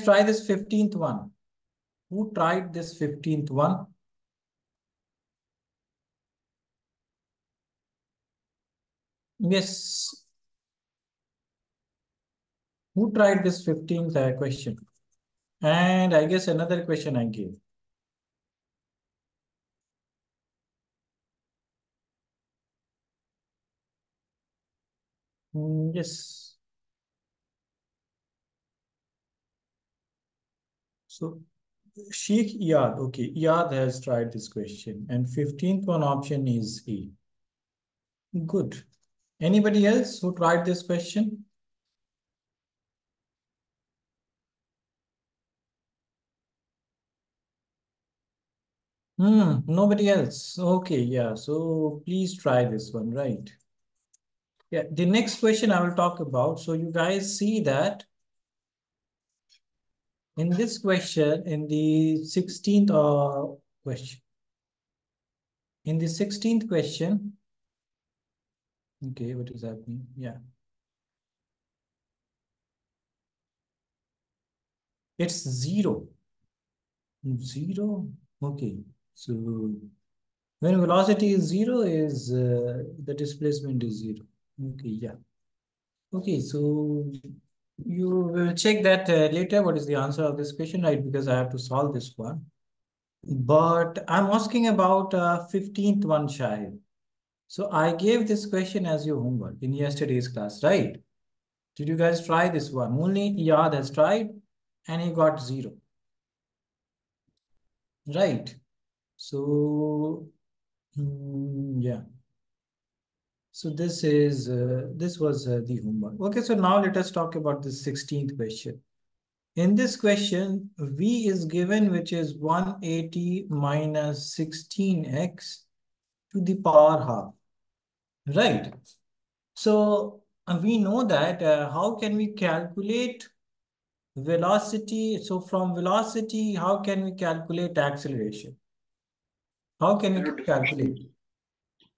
try this 15th one? Who tried this 15th one? Yes. Who tried this 15th uh, question? And I guess another question I gave. Mm, yes. So Sheikh Iyad, okay, Iyad has tried this question and 15th one option is E. Good. Anybody else who tried this question? Hmm, nobody else. Okay, yeah. So please try this one, right? Yeah, the next question I will talk about. So you guys see that in this question, in the 16th uh, question, in the 16th question, okay, what is happening? Yeah. It's zero. Zero, okay. So when velocity is zero, is uh, the displacement is zero. Okay, yeah. Okay, so you will check that uh, later. What is the answer of this question, right? Because I have to solve this one. But I'm asking about uh, 15th one, Shahid. So I gave this question as your homework in yesterday's class, right? Did you guys try this one? Only Iyad has tried and he got zero. Right. So, mm, yeah. So this is, uh, this was uh, the homework. Okay, so now let us talk about the 16th question. In this question, V is given, which is 180 minus 16x to the power half, right? So uh, we know that uh, how can we calculate velocity? So from velocity, how can we calculate acceleration? How can we calculate?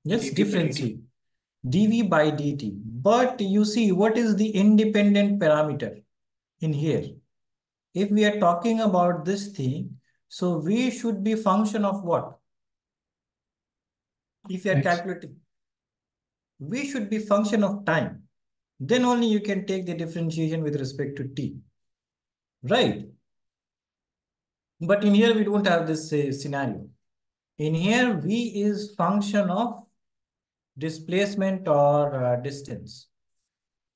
Yes, differentiate dv by dt. But you see, what is the independent parameter in here? If we are talking about this thing, so v should be function of what? If you are calculating, we should be function of time. Then only you can take the differentiation with respect to t. Right? But in here, we don't have this uh, scenario. In here, v is function of displacement or uh, distance.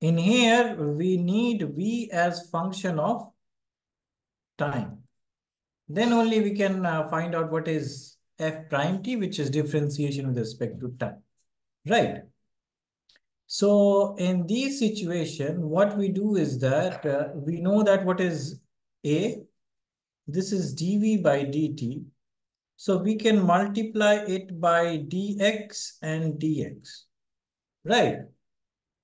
In here, we need v as function of time. Then only we can uh, find out what is f prime t, which is differentiation with respect to time. Right? So in this situation, what we do is that uh, we know that what is a, this is dv by dt, so we can multiply it by dx and dx, right?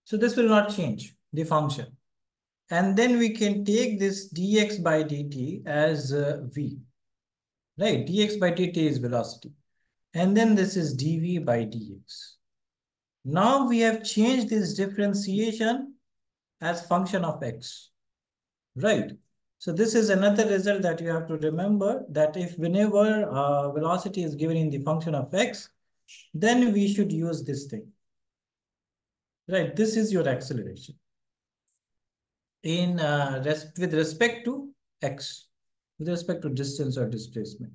So this will not change the function. And then we can take this dx by dt as uh, v, right? dx by dt is velocity. And then this is dv by dx. Now we have changed this differentiation as function of x, right? So this is another result that you have to remember that if whenever uh, velocity is given in the function of x, then we should use this thing. Right, this is your acceleration in uh, res with respect to x, with respect to distance or displacement.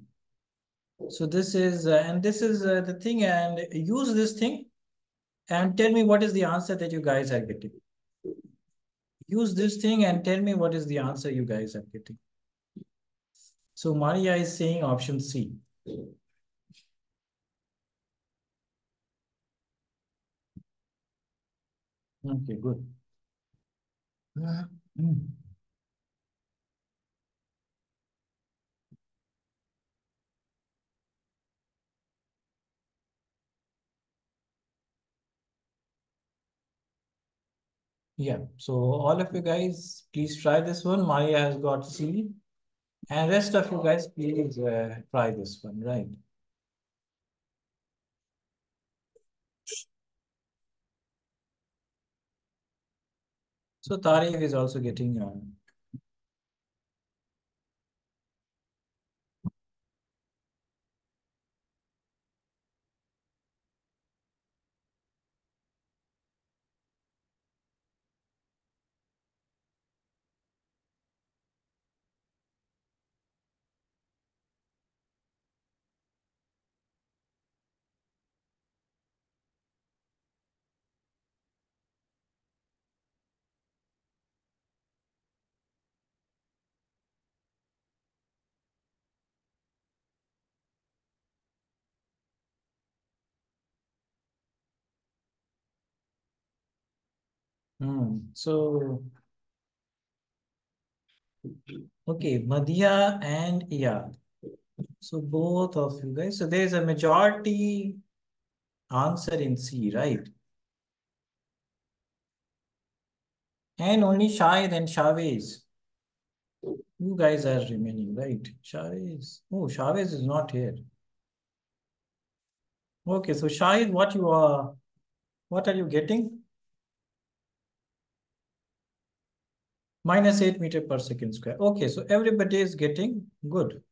So this is, uh, and this is uh, the thing, and use this thing and tell me what is the answer that you guys are getting use this thing and tell me what is the answer you guys are getting. So Maria is saying option C. Okay, good. Uh, hmm. Yeah, so all of you guys, please try this one. Maria has got C. And rest of you guys, please uh, try this one, right? So Tariq is also getting uh, Hmm. So, okay, Madhya and Iyad. So both of you guys. So there is a majority answer in C, right? And only Shahid and Chavez. You guys are remaining, right? Chavez. Oh, Chavez is not here. Okay, so Shahid, what you are, what are you getting? Minus 8 meter per second square. Okay, so everybody is getting good.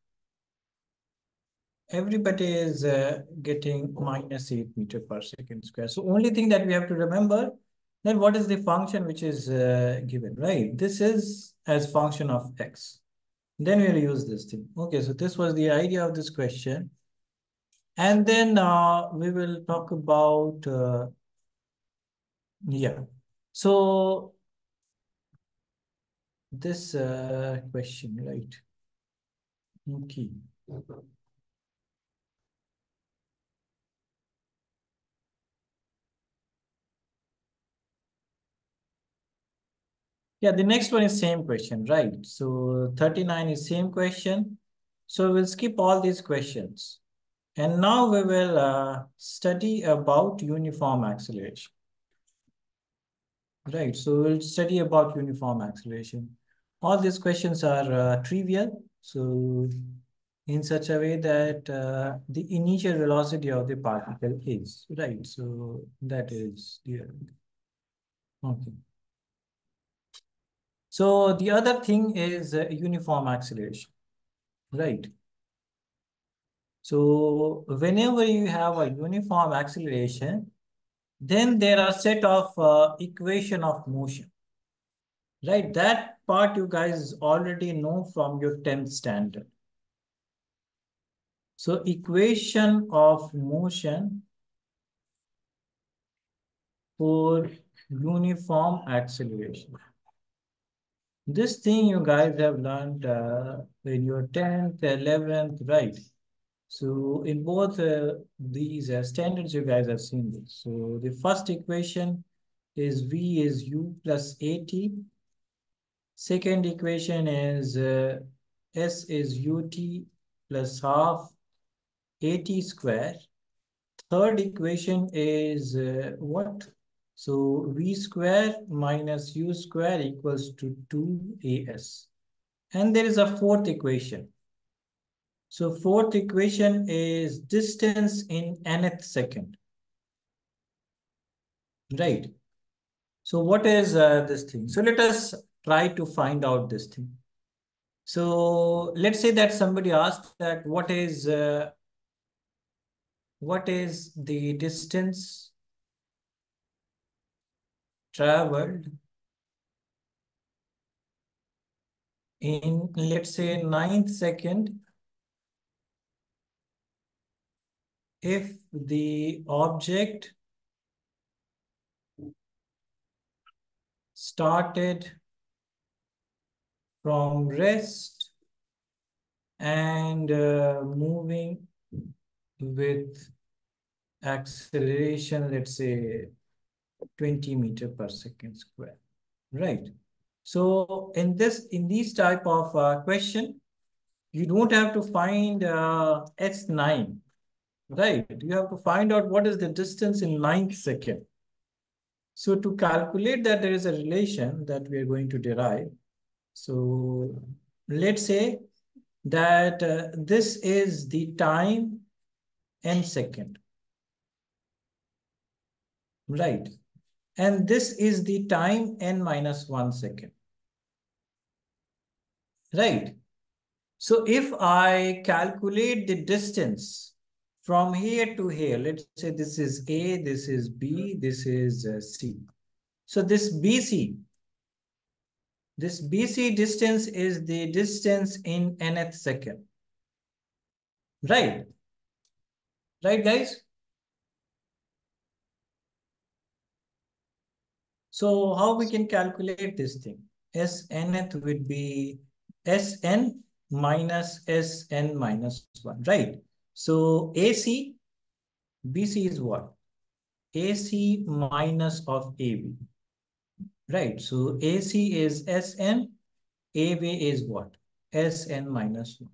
Everybody is uh, getting minus 8 meter per second square. So only thing that we have to remember, then what is the function which is uh, given, right? This is as function of x. Then we'll use this thing. Okay, so this was the idea of this question. And then uh, we will talk about, uh, yeah. So this uh, question, right? Okay. Yeah, the next one is same question, right? So 39 is same question. So we'll skip all these questions. And now we will uh, study about uniform acceleration. Right, so we'll study about uniform acceleration. All these questions are uh, trivial. So in such a way that uh, the initial velocity of the particle is, right? So that is the, okay. So the other thing is uh, uniform acceleration, right? So whenever you have a uniform acceleration, then there are set of uh, equation of motion, right? That part you guys already know from your 10th standard. So equation of motion for uniform acceleration. This thing you guys have learned uh, in your 10th, 11th, right? So in both uh, these uh, standards, you guys have seen this. So the first equation is V is U plus AT. Second equation is uh, S is UT plus half AT square. Third equation is uh, what? So V square minus U square equals to 2AS. And there is a fourth equation. So fourth equation is distance in nth second. Right. So what is uh, this thing? So let us try to find out this thing. So let's say that somebody asked that what is uh, what is the distance traveled in let's say ninth second if the object started from rest and uh, moving with acceleration, let's say 20 meter per second square, right? So in this, in these type of uh, question, you don't have to find uh, S9 right? You have to find out what is the distance in ninth second. So to calculate that, there is a relation that we are going to derive. So let's say that uh, this is the time n second. Right. And this is the time n minus 1 second. Right. So if I calculate the distance from here to here, let's say this is A, this is B, this is uh, C. So this BC, this BC distance is the distance in nth second. Right? Right, guys? So how we can calculate this thing? Snth would be Sn minus Sn minus 1, right? So AC, BC is what? AC minus of AB. Right? So AC is Sn, AB is what? Sn minus 1.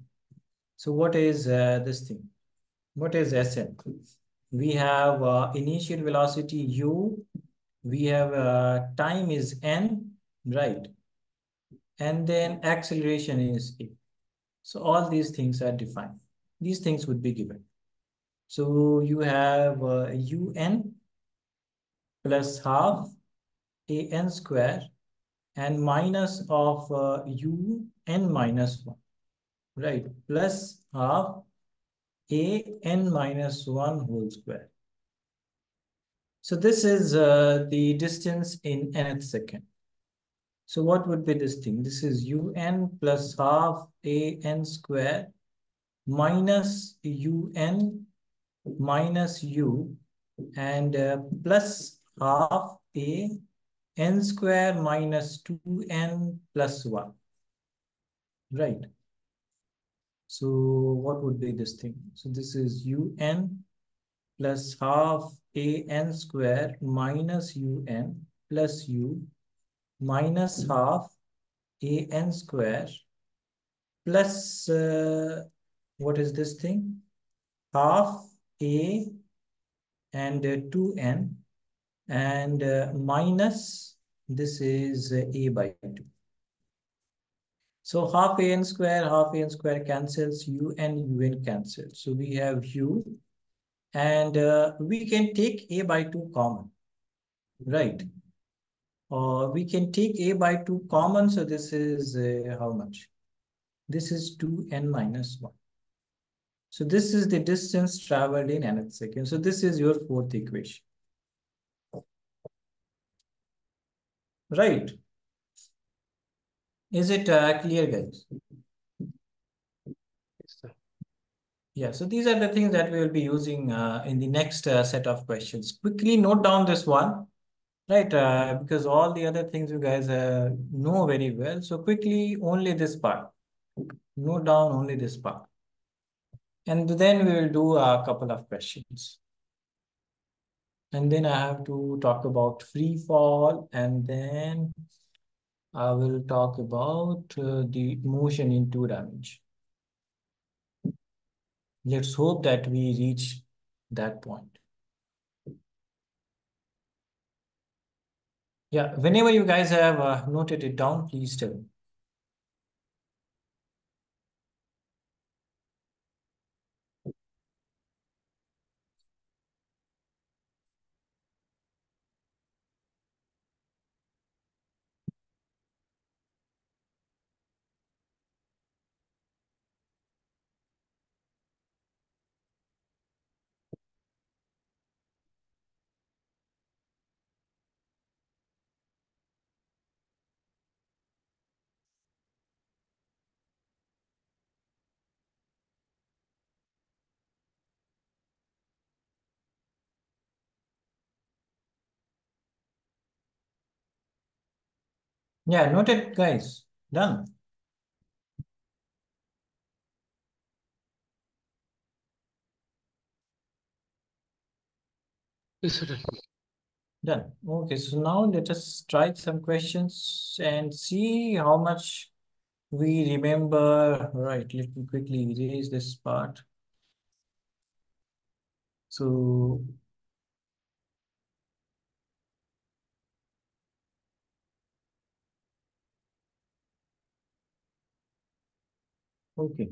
So what is uh, this thing? What is Sn? We have uh, initial velocity u, we have uh, time is n, right? And then acceleration is a. So all these things are defined. These things would be given. So you have uh, un plus half an square and minus of uh, un minus 1, right? Plus half an minus 1 whole square. So this is uh, the distance in nth second. So what would be this thing? This is un plus half an square minus un minus u and uh, plus half a n square minus 2n plus 1. Right. So what would be this thing? So this is un plus half a n square minus un plus u minus half a n square plus uh, what is this thing? Half a and uh, 2n and uh, minus this is uh, a by 2. So half a n square, half a n square cancels, u and un cancels. So we have u and uh, we can take a by 2 common, right? Or uh, we can take a by 2 common. So this is uh, how much? This is 2n minus 1. So this is the distance traveled in nth second. So this is your fourth equation. Right. Is it uh, clear, guys? Yes, sir. Yeah, so these are the things that we will be using uh, in the next uh, set of questions. Quickly note down this one, right? Uh, because all the other things you guys uh, know very well. So quickly, only this part. Note down only this part. And then we will do a couple of questions. And then I have to talk about free fall and then I will talk about uh, the motion in two. Let's hope that we reach that point. Yeah, whenever you guys have uh, noted it down, please tell me. Yeah, noted, guys. Done. Yes, sir. Done. Okay, so now let us try some questions and see how much we remember. Right, let me quickly erase this part. So Okay.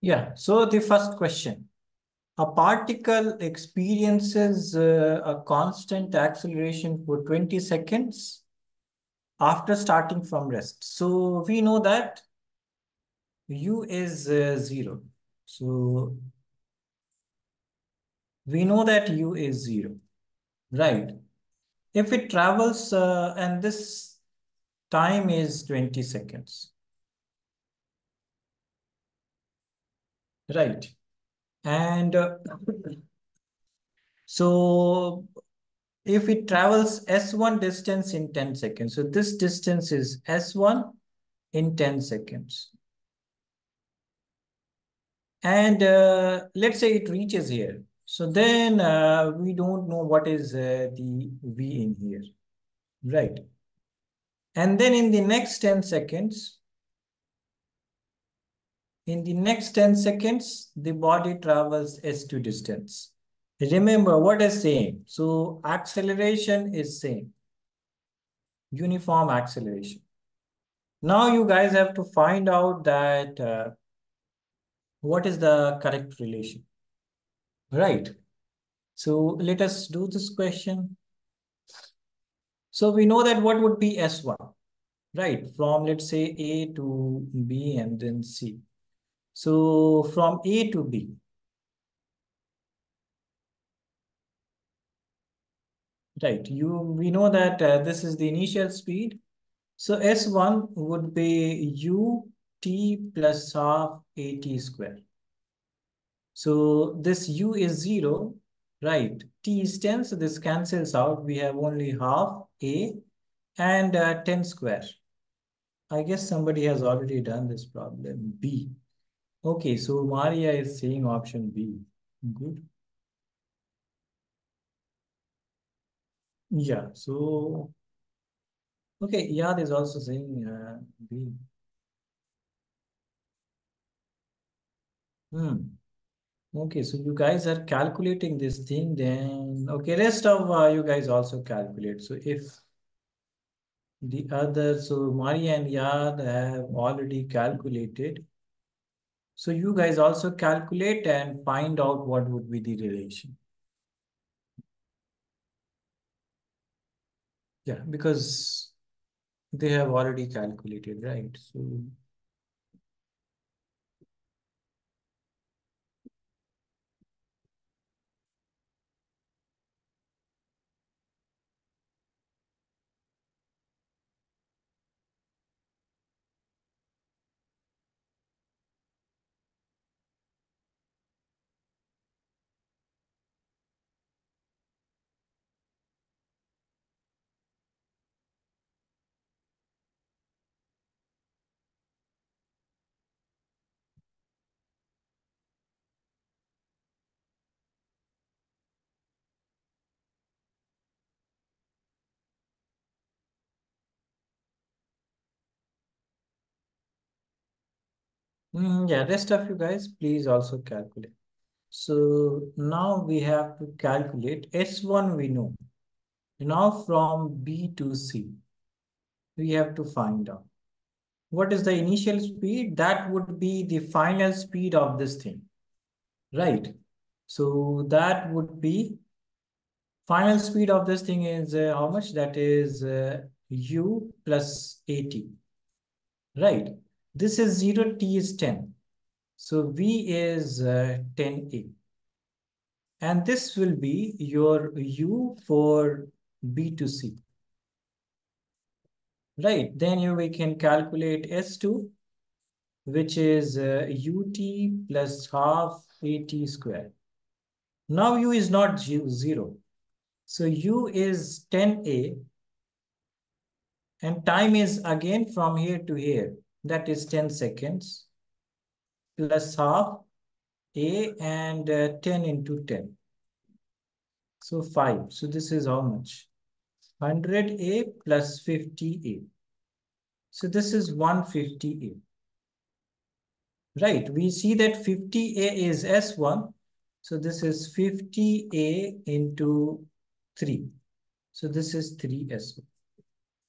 Yeah, so the first question. A particle experiences uh, a constant acceleration for 20 seconds after starting from rest. So we know that u is uh, 0. So we know that u is 0, right? If it travels, uh, and this time is 20 seconds. right? And uh, so if it travels S1 distance in 10 seconds, so this distance is S1 in 10 seconds. And uh, let's say it reaches here. So then uh, we don't know what is uh, the V in here, right? And then in the next 10 seconds, in the next 10 seconds, the body travels S2 distance. Remember what is same. So acceleration is same. Uniform acceleration. Now you guys have to find out that uh, what is the correct relation, right? So let us do this question. So we know that what would be S1, right? From let's say A to B and then C. So from A to B, right? You we know that uh, this is the initial speed. So S1 would be U t plus half at square. So this u is 0, right? t is 10, so this cancels out. We have only half a and uh, 10 square. I guess somebody has already done this problem. B. Okay, so Maria is saying option B. Good. Yeah, so, okay, Yad is also saying uh, B. Hmm. Okay, so you guys are calculating this thing, then okay, rest of uh, you guys also calculate. So if the other, so Maria and Yad have already calculated. So you guys also calculate and find out what would be the relation. Yeah, because they have already calculated, right? So Mm, yeah, rest of you guys, please also calculate. So now we have to calculate S1 we know. Now from B to C, we have to find out. What is the initial speed? That would be the final speed of this thing, right? So that would be, final speed of this thing is uh, how much? That is uh, U plus AT, right? This is 0, T is 10. So V is uh, 10A. And this will be your U for B to C. Right, then you, we can calculate S2, which is uh, UT plus half AT square. Now U is not zero. So U is 10A and time is again from here to here. That is 10 seconds plus half A and uh, 10 into 10. So 5. So this is how much? 100A plus 50A. So this is 150A. Right, we see that 50A is S1. So this is 50A into 3. So this is 3S1.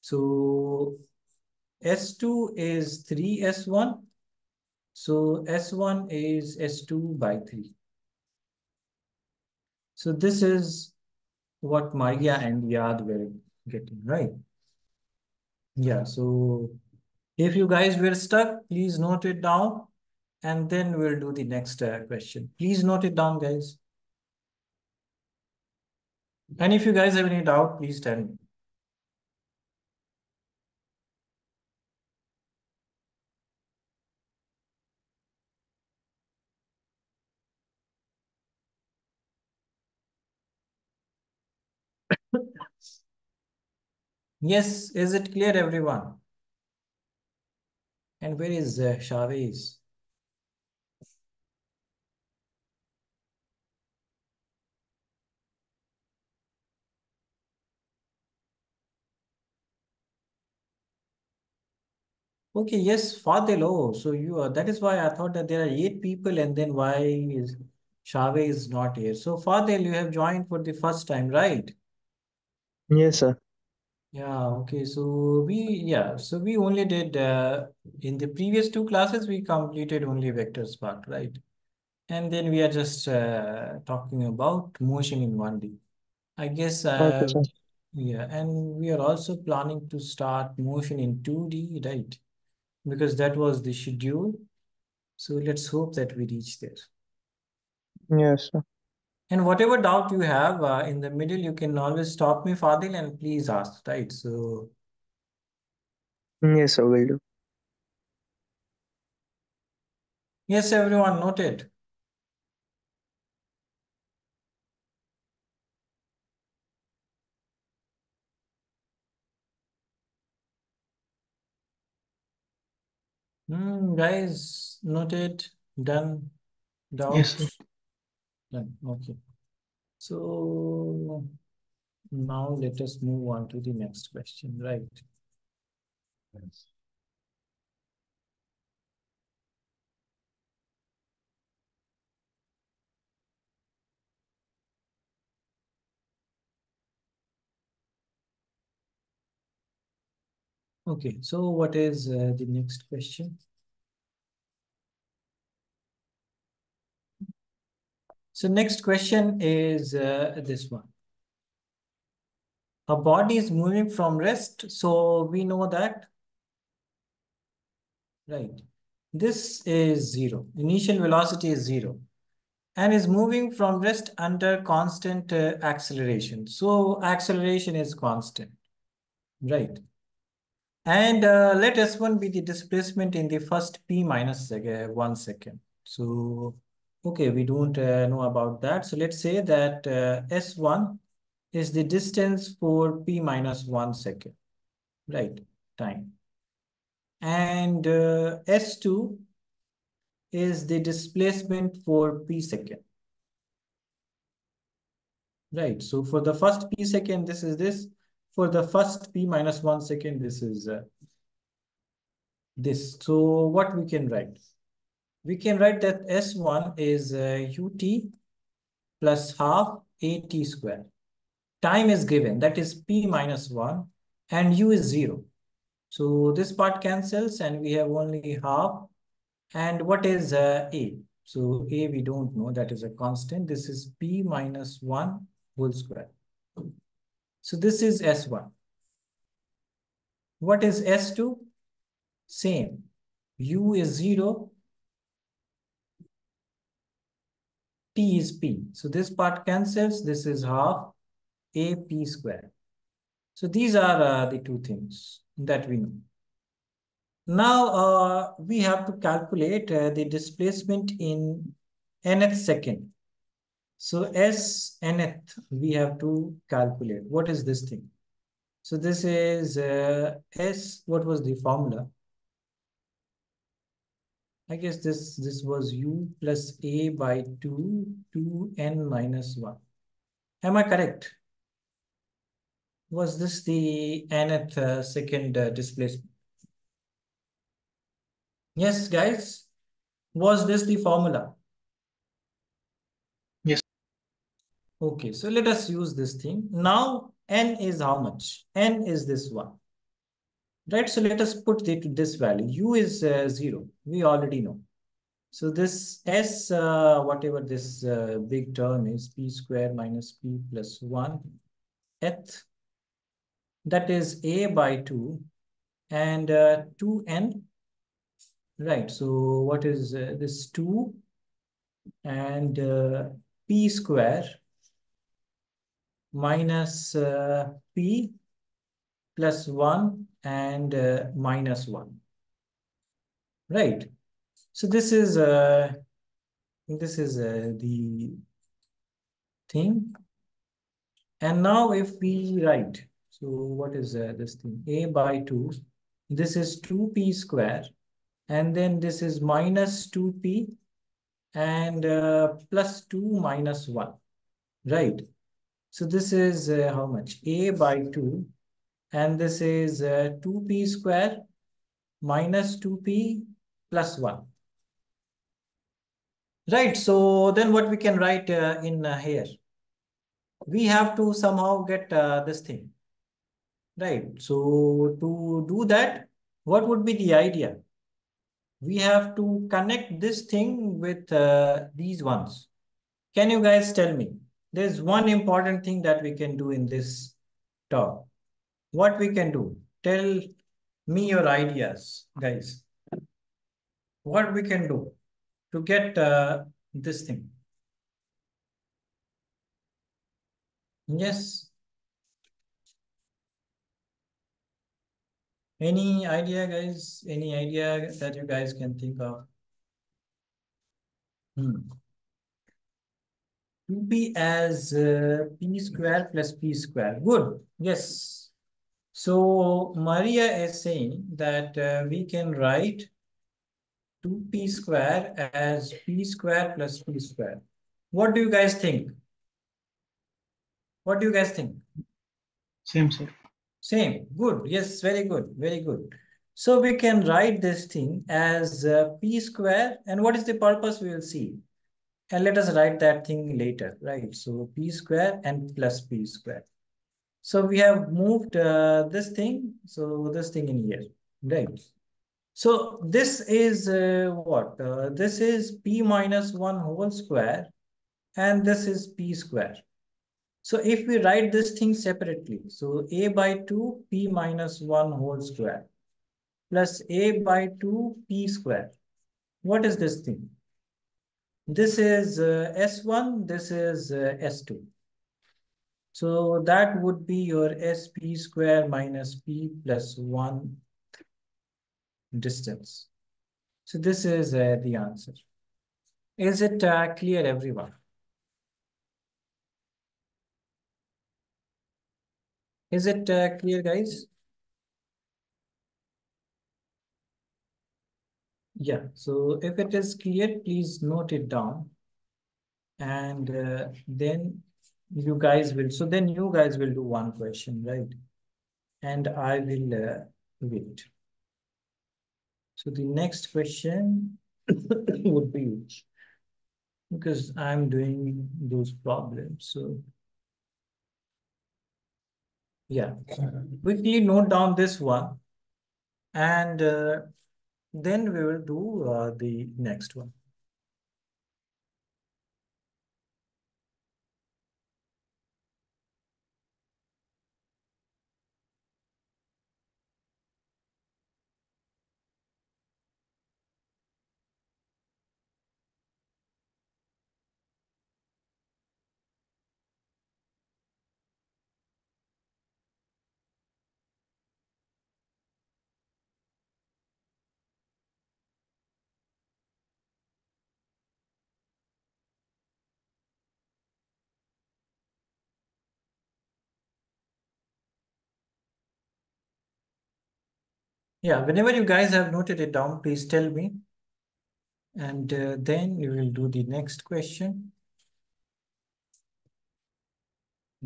So S2 is 3S1 so S1 is S2 by 3. So this is what Maria and Yad were getting, right? Yeah, so if you guys were stuck, please note it down and then we'll do the next uh, question. Please note it down, guys. And if you guys have any doubt, please tell me. Yes, is it clear, everyone? And where is uh, Chavez? Okay, yes, Fadil. Oh, so you are, that is why I thought that there are eight people and then why is Chavez is not here. So Fadil, you have joined for the first time, right? Yes, sir. Yeah, okay. So we, yeah, so we only did, uh, in the previous two classes, we completed only vector spark, right? And then we are just uh, talking about motion in 1D. I guess, uh, yeah, and we are also planning to start motion in 2D, right? Because that was the schedule. So let's hope that we reach there. Yes, sir. And whatever doubt you have uh, in the middle, you can always stop me, Fadil, and please ask, right? So, Yes, sir, will do. yes, everyone noted. Hmm, guys, noted, done, doubt, Yes, sir. Done. Okay. So now let us move on to the next question, right? Yes. Okay, so what is uh, the next question? So next question is uh, this one. A body is moving from rest, so we know that, right? This is zero. Initial velocity is zero and is moving from rest under constant uh, acceleration. So acceleration is constant, right? And uh, let S1 be the displacement in the first P uh, one second. So, okay, we don't uh, know about that. So let's say that uh, S1 is the distance for P minus one second, right, time. And uh, S2 is the displacement for P second. Right, so for the first P second, this is this. For the first P minus one second, this is uh, this. So what we can write? We can write that S1 is uh, ut plus half at square. Time is given, that is P minus 1 and u is 0. So this part cancels and we have only half. And what is uh, A? So A we don't know, that is a constant. This is P minus 1 whole square. So this is S1. What is S2? Same. U is 0. T is P. So this part cancels. This is half AP square. So these are uh, the two things that we know. Now uh, we have to calculate uh, the displacement in nth second. So s nth we have to calculate. What is this thing? So this is uh, s. What was the formula? I guess this this was u plus a by 2 to n minus 1. Am I correct? Was this the nth uh, second uh, displacement? Yes, guys. Was this the formula? Yes. Okay, so let us use this thing. Now, n is how much? n is this one. Right, so let us put it this value. u is uh, 0. We already know. So this s, uh, whatever this uh, big term is, p square minus p plus 1, eth, that is a by 2 and uh, 2n Right. So what is uh, this 2 and uh, p square minus uh, p plus 1 and uh, minus 1. Right. So this is uh, this is uh, the thing. And now if we write, So what is uh, this thing? A by 2. This is 2p square. And then this is minus 2p and uh, plus 2 minus 1. Right. So this is uh, how much? A by 2. And this is uh, 2p square minus 2p plus 1. Right. So then what we can write uh, in uh, here? We have to somehow get uh, this thing. Right. So to do that, what would be the idea? We have to connect this thing with uh, these ones. Can you guys tell me? There's one important thing that we can do in this talk. What we can do? Tell me your ideas, guys. What we can do to get uh, this thing. Yes. Any idea, guys? Any idea that you guys can think of? Hmm. 2p as uh, p square plus p square. Good. Yes. So Maria is saying that uh, we can write 2p square as p square plus p square. What do you guys think? What do you guys think? Same, sir. Same. Good. Yes, very good. Very good. So we can write this thing as uh, p square. And what is the purpose? We will see. And let us write that thing later, right? So p square and plus p square. So we have moved uh, this thing. So this thing in here, right? So this is uh, what? Uh, this is p minus 1 whole square. And this is p square. So if we write this thing separately, so a by 2 p minus 1 whole square plus a by 2 p square. What is this thing? This is uh, S1, this is uh, S2. So that would be your SP square minus P plus 1 distance. So this is uh, the answer. Is it uh, clear, everyone? Is it uh, clear, guys? Yeah, so if it is clear, please note it down. And uh, then you guys will, so then you guys will do one question, right? And I will uh, wait. So the next question would be? Because I'm doing those problems, so. Yeah, quickly note down this one. And uh, then we will do uh, the next one. Yeah, whenever you guys have noted it down, please tell me. And uh, then we will do the next question.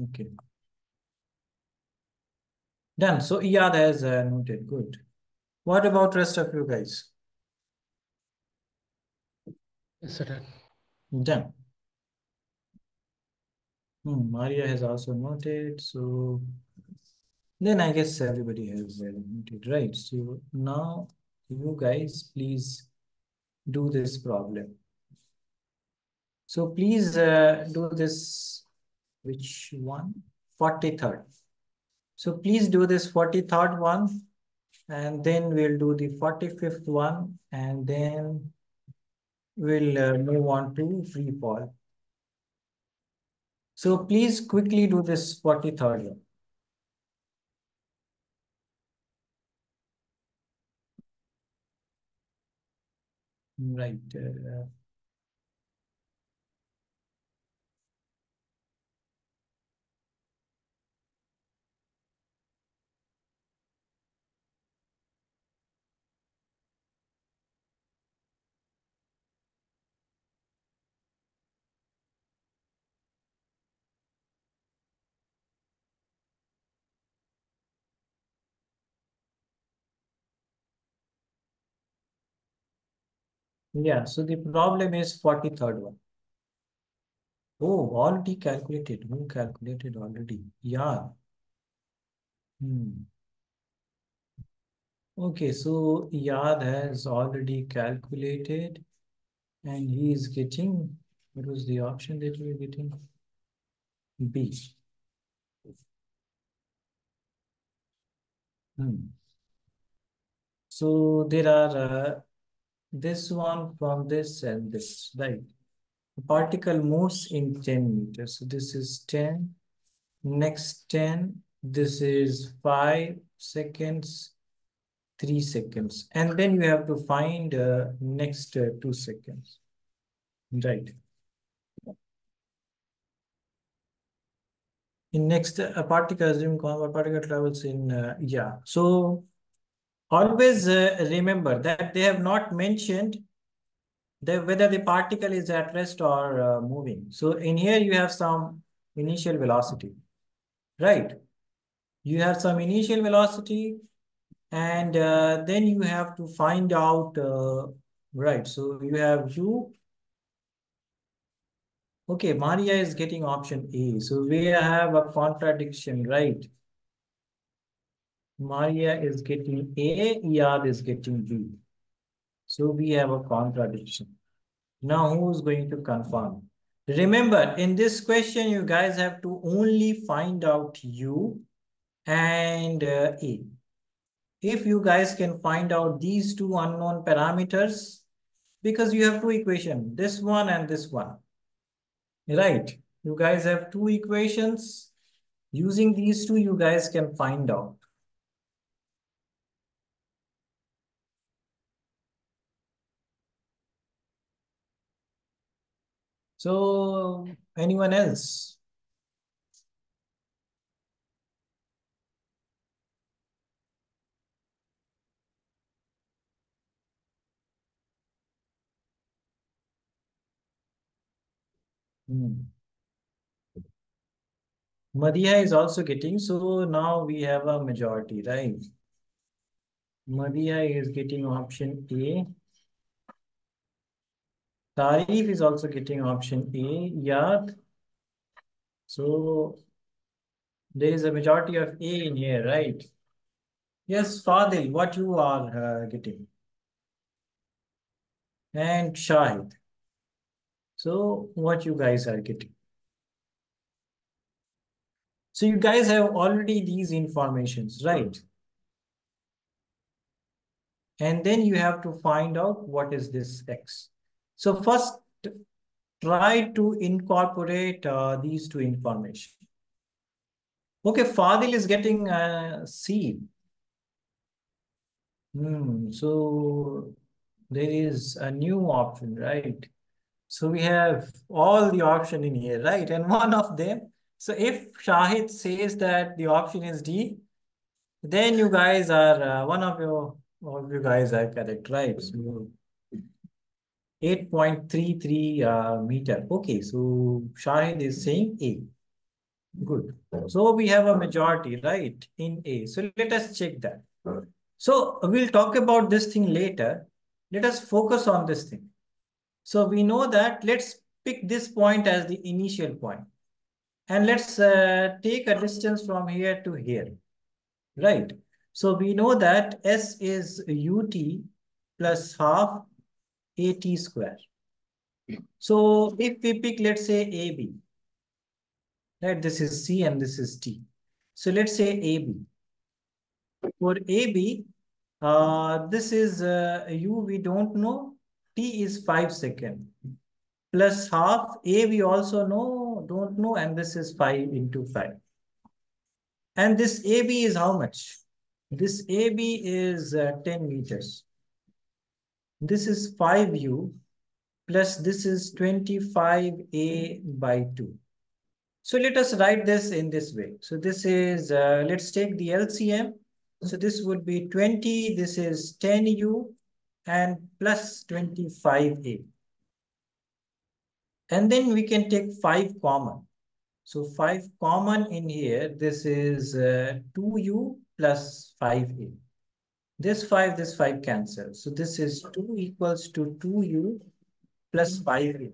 Okay. Done. So Iyad has uh, noted. Good. What about rest of you guys? Yes, sir. Done. Hmm, Maria has also noted. So then I guess everybody has noted, right? So now you guys please do this problem. So please uh, do this, which one? 43rd. So please do this 43rd one, and then we'll do the 45th one, and then we'll uh, move on to free fall. So please quickly do this 43rd one. Right. Uh, Yeah, so the problem is 43rd one. Oh, already calculated. Who calculated already? Yeah. Hmm. Okay, so Iyad has already calculated and he is getting, what was the option that we were getting? B. Hmm. So there are uh, this one from this and this, right? The particle moves in 10 meters. So this is 10, next 10, this is 5 seconds, 3 seconds. And then you have to find uh, next uh, 2 seconds, right? In next, a particle, assume particle travels in, uh, yeah. So always uh, remember that they have not mentioned the, whether the particle is at rest or uh, moving. So in here you have some initial velocity, right? You have some initial velocity and uh, then you have to find out, uh, right? So you have u Okay, Maria is getting option A. So we have a contradiction, right? Maria is getting A, Iyad is getting B. So we have a contradiction. Now who's going to confirm? Remember, in this question, you guys have to only find out U and uh, A. If you guys can find out these two unknown parameters, because you have two equations, this one and this one. Right. You guys have two equations. Using these two, you guys can find out. So, anyone else? Hmm. Madiha is also getting, so now we have a majority, right? Madiha is getting option A. Tarif is also getting option A. Iyad. So there is a majority of A in here, right? Yes, Fadil, what you are uh, getting? And Shahid. So what you guys are getting? So you guys have already these informations, right? And then you have to find out what is this X. So first, try to incorporate uh, these two information. Okay, Fadil is getting a C. Hmm, so there is a new option, right? So we have all the option in here, right? And one of them, so if Shahid says that the option is D, then you guys are, uh, one of your, all you guys are correct, right? So 8.33 uh, meter. Okay, so Shahid is saying A. Good. So we have a majority, right, in A. So let us check that. So we'll talk about this thing later. Let us focus on this thing. So we know that let's pick this point as the initial point. And let's uh, take a distance from here to here, right? So we know that S is UT plus half AT square. So if we pick, let's say AB, right? This is C and this is T. So let's say AB. For AB, uh, this is uh, U, we don't know, t is 5 second plus half a we also know don't know and this is 5 into 5 and this ab is how much this ab is uh, 10 meters this is 5u plus this is 25a by 2 so let us write this in this way so this is uh, let's take the lcm so this would be 20 this is 10u and plus 25a. And then we can take 5 common. So 5 common in here, this is uh, 2u plus 5a. This 5, this 5 cancels. So this is 2 equals to 2u plus 5u.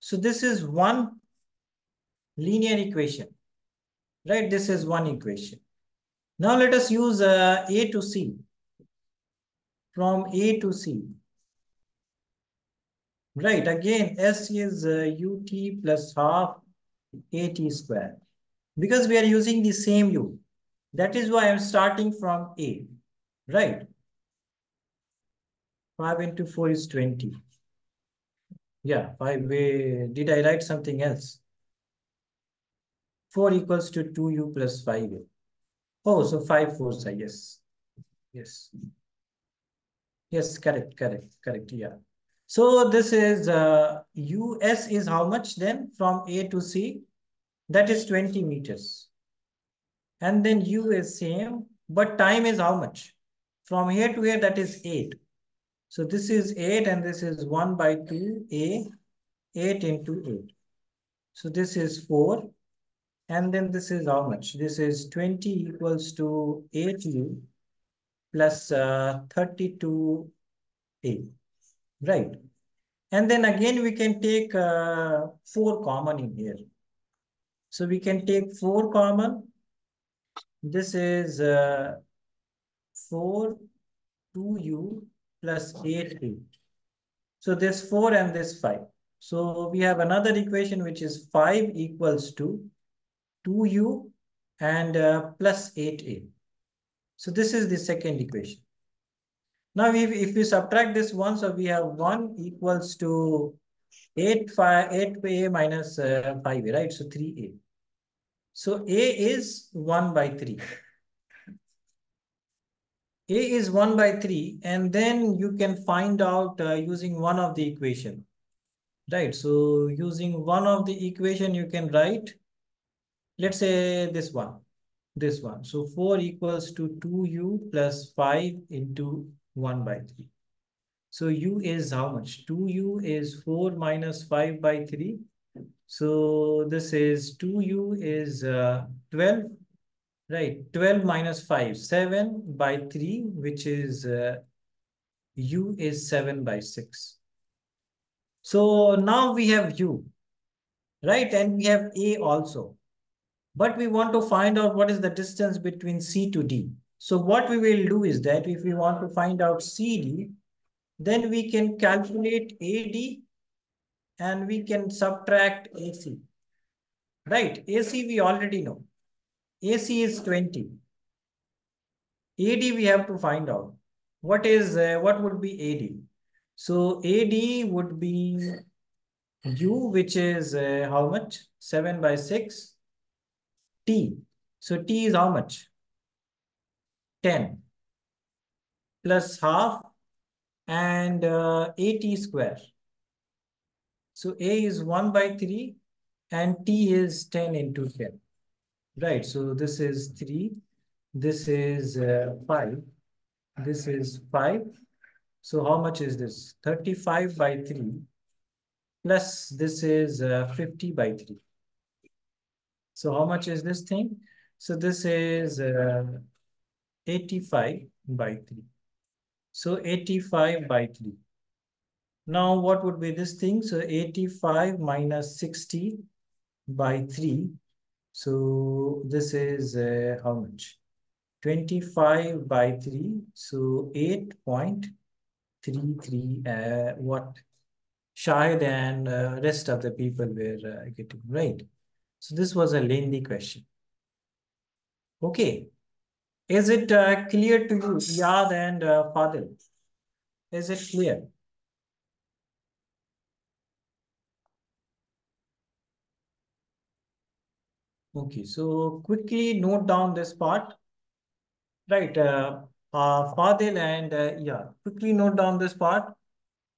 So this is one linear equation, right? This is one equation. Now let us use uh, A to C. From A to C. Right, again, S is uh, ut plus half at square. Because we are using the same u. That is why I'm starting from A, right? 5 into 4 is 20. Yeah, 5, did I write something else? 4 equals to 2u plus 5a. Oh, so 5 fours, I guess. Yes. Yes, correct, correct, correct, yeah. So this is, uh, US is how much then from A to C? That is 20 meters. And then U is same, but time is how much? From here to here, that is 8. So this is 8 and this is 1 by 2, A, 8 into 8. So this is 4. And then this is how much? This is 20 equals to 8U plus uh, 32A, right? And then again, we can take uh, 4 common in here. So we can take 4 common. This is uh, 4, 2U plus 8a. So this 4 and this 5. So we have another equation which is 5 equals to 2u and uh, plus 8a. So this is the second equation. Now if, if we subtract this one, so we have 1 equals to 8, 5, 8a minus uh, 5a, right? So 3a. So a is 1 by 3. A is 1 by 3 and then you can find out uh, using one of the equation. Right, so using one of the equation you can write, let's say this one, this one. So 4 equals to 2u plus 5 into 1 by 3. So u is how much? 2u is 4 minus 5 by 3. So this is 2u is uh, 12 Right, 12 minus 5, 7 by 3, which is uh, u is 7 by 6. So now we have u, right? And we have a also. But we want to find out what is the distance between C to D. So what we will do is that if we want to find out CD, then we can calculate AD and we can subtract AC. Right, AC we already know. AC is 20. AD we have to find out. What is, uh, what would be AD? So AD would be U, which is uh, how much? 7 by 6. T. So T is how much? 10 plus half and uh, AT square. So A is 1 by 3 and T is 10 into 10. Right, so this is 3, this is uh, 5, this is 5. So how much is this? 35 by 3 plus this is uh, 50 by 3. So how much is this thing? So this is uh, 85 by 3. So 85 by 3. Now what would be this thing? So 85 minus 60 by 3 so this is uh, how much? 25 by 3. So 8.33 uh, what? Shy than uh, rest of the people were uh, getting, right? So this was a lengthy question. Okay. Is it uh, clear to you, Iyad and uh, Fadil? Is it clear? Okay, so quickly note down this part. Right, uh, uh, Fadil and uh, yeah, quickly note down this part.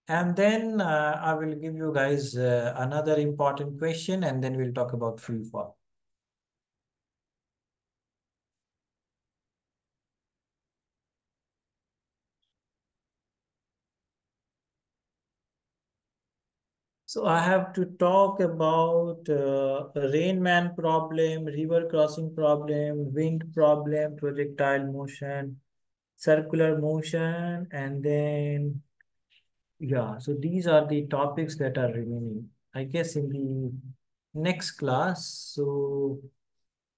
And then uh, I will give you guys uh, another important question and then we'll talk about free fall. So I have to talk about uh, rainman problem, river crossing problem, wind problem, projectile motion, circular motion, and then, yeah, so these are the topics that are remaining. I guess in the next class, so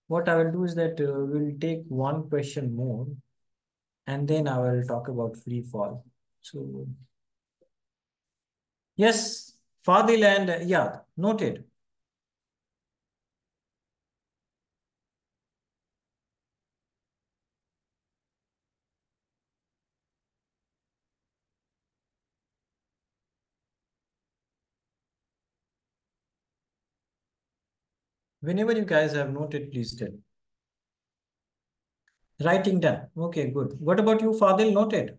what I will do is that uh, we'll take one question more, and then I will talk about free fall. So, yes, Fadil and yeah, noted. Whenever you guys have noted, please tell. Writing done. Okay, good. What about you, Fadil? Noted.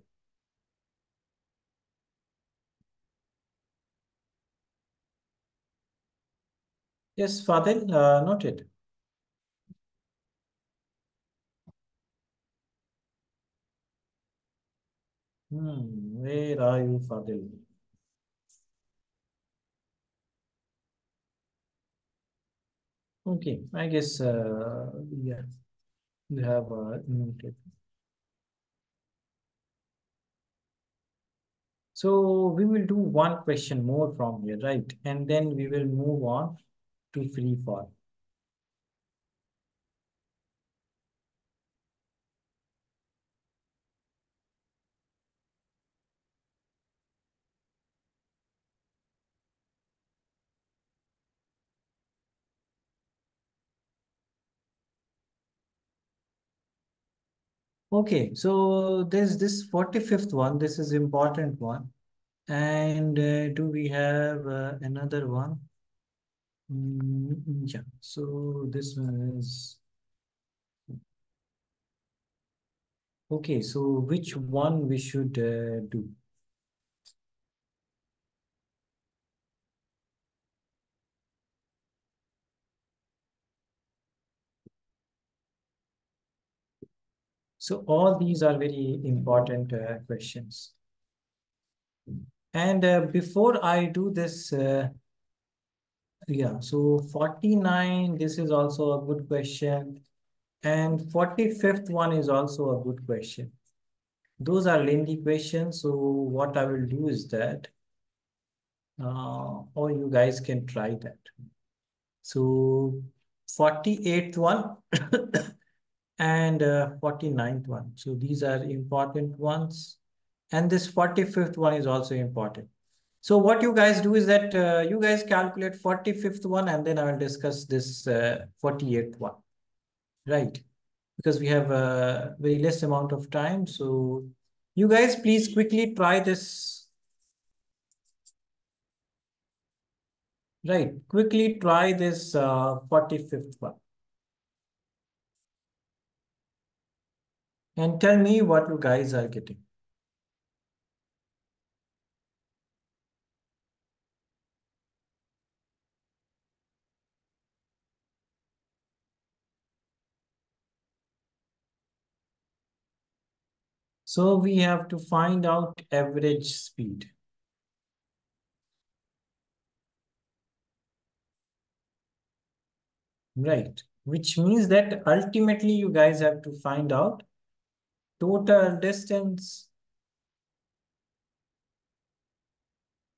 Yes, Fadil, uh, noted. Hmm, where are you, Fadil? Okay, I guess, uh, yeah, you have uh, noted. So we will do one question more from here, right? And then we will move on to free fall. Okay, so there's this 45th one. This is important one. And uh, do we have uh, another one? Mm, yeah, so this one is... Okay, so which one we should uh, do? So all these are very important uh, questions. And uh, before I do this, uh, yeah, so 49, this is also a good question. And 45th one is also a good question. Those are lengthy questions. So what I will do is that, uh, or you guys can try that. So 48th one and uh, 49th one. So these are important ones. And this 45th one is also important. So what you guys do is that uh, you guys calculate 45th one and then I will discuss this uh, 48th one, right? Because we have a very less amount of time. So you guys please quickly try this. Right, quickly try this uh, 45th one. And tell me what you guys are getting. So we have to find out average speed. Right, which means that ultimately you guys have to find out total distance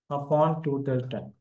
upon total time.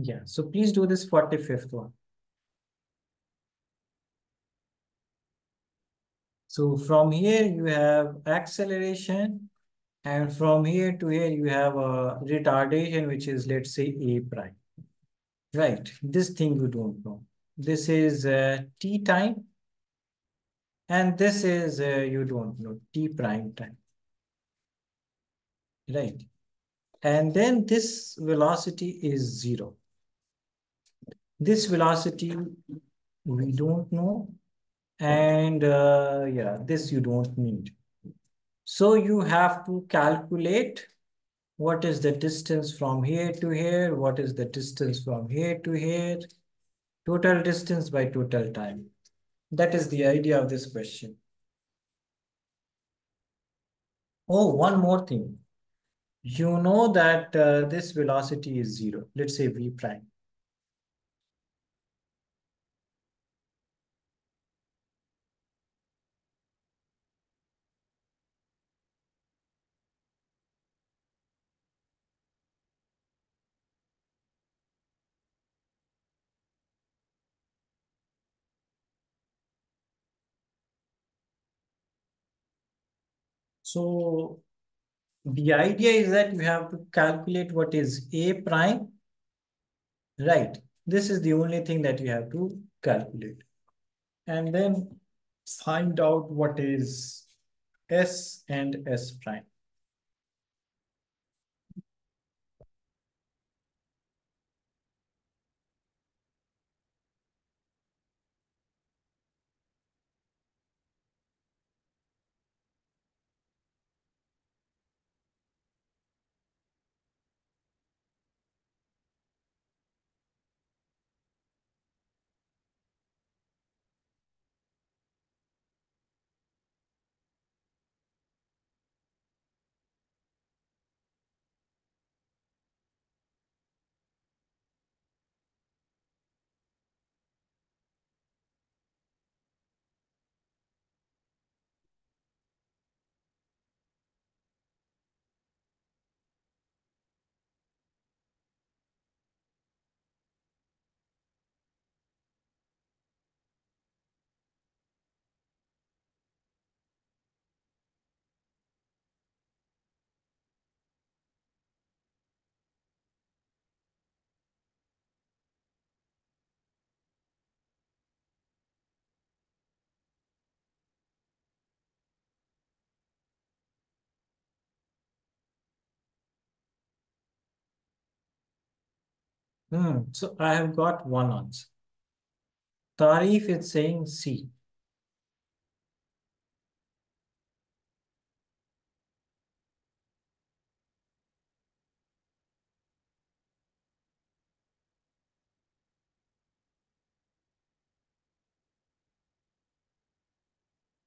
Yeah, so please do this 45th one. So from here you have acceleration and from here to here you have a retardation which is let's say A prime. Right, this thing you don't know. This is uh, t time. And this is, uh, you don't know, t prime time. Right. And then this velocity is zero. This velocity we don't know. And uh, yeah, this you don't need. So you have to calculate what is the distance from here to here, what is the distance from here to here, total distance by total time. That is the idea of this question. Oh, one more thing. You know that uh, this velocity is zero. Let's say v prime. So the idea is that you have to calculate what is A prime. Right. This is the only thing that you have to calculate. And then find out what is S and S prime. Hmm. So I have got one answer. Tarif is saying C.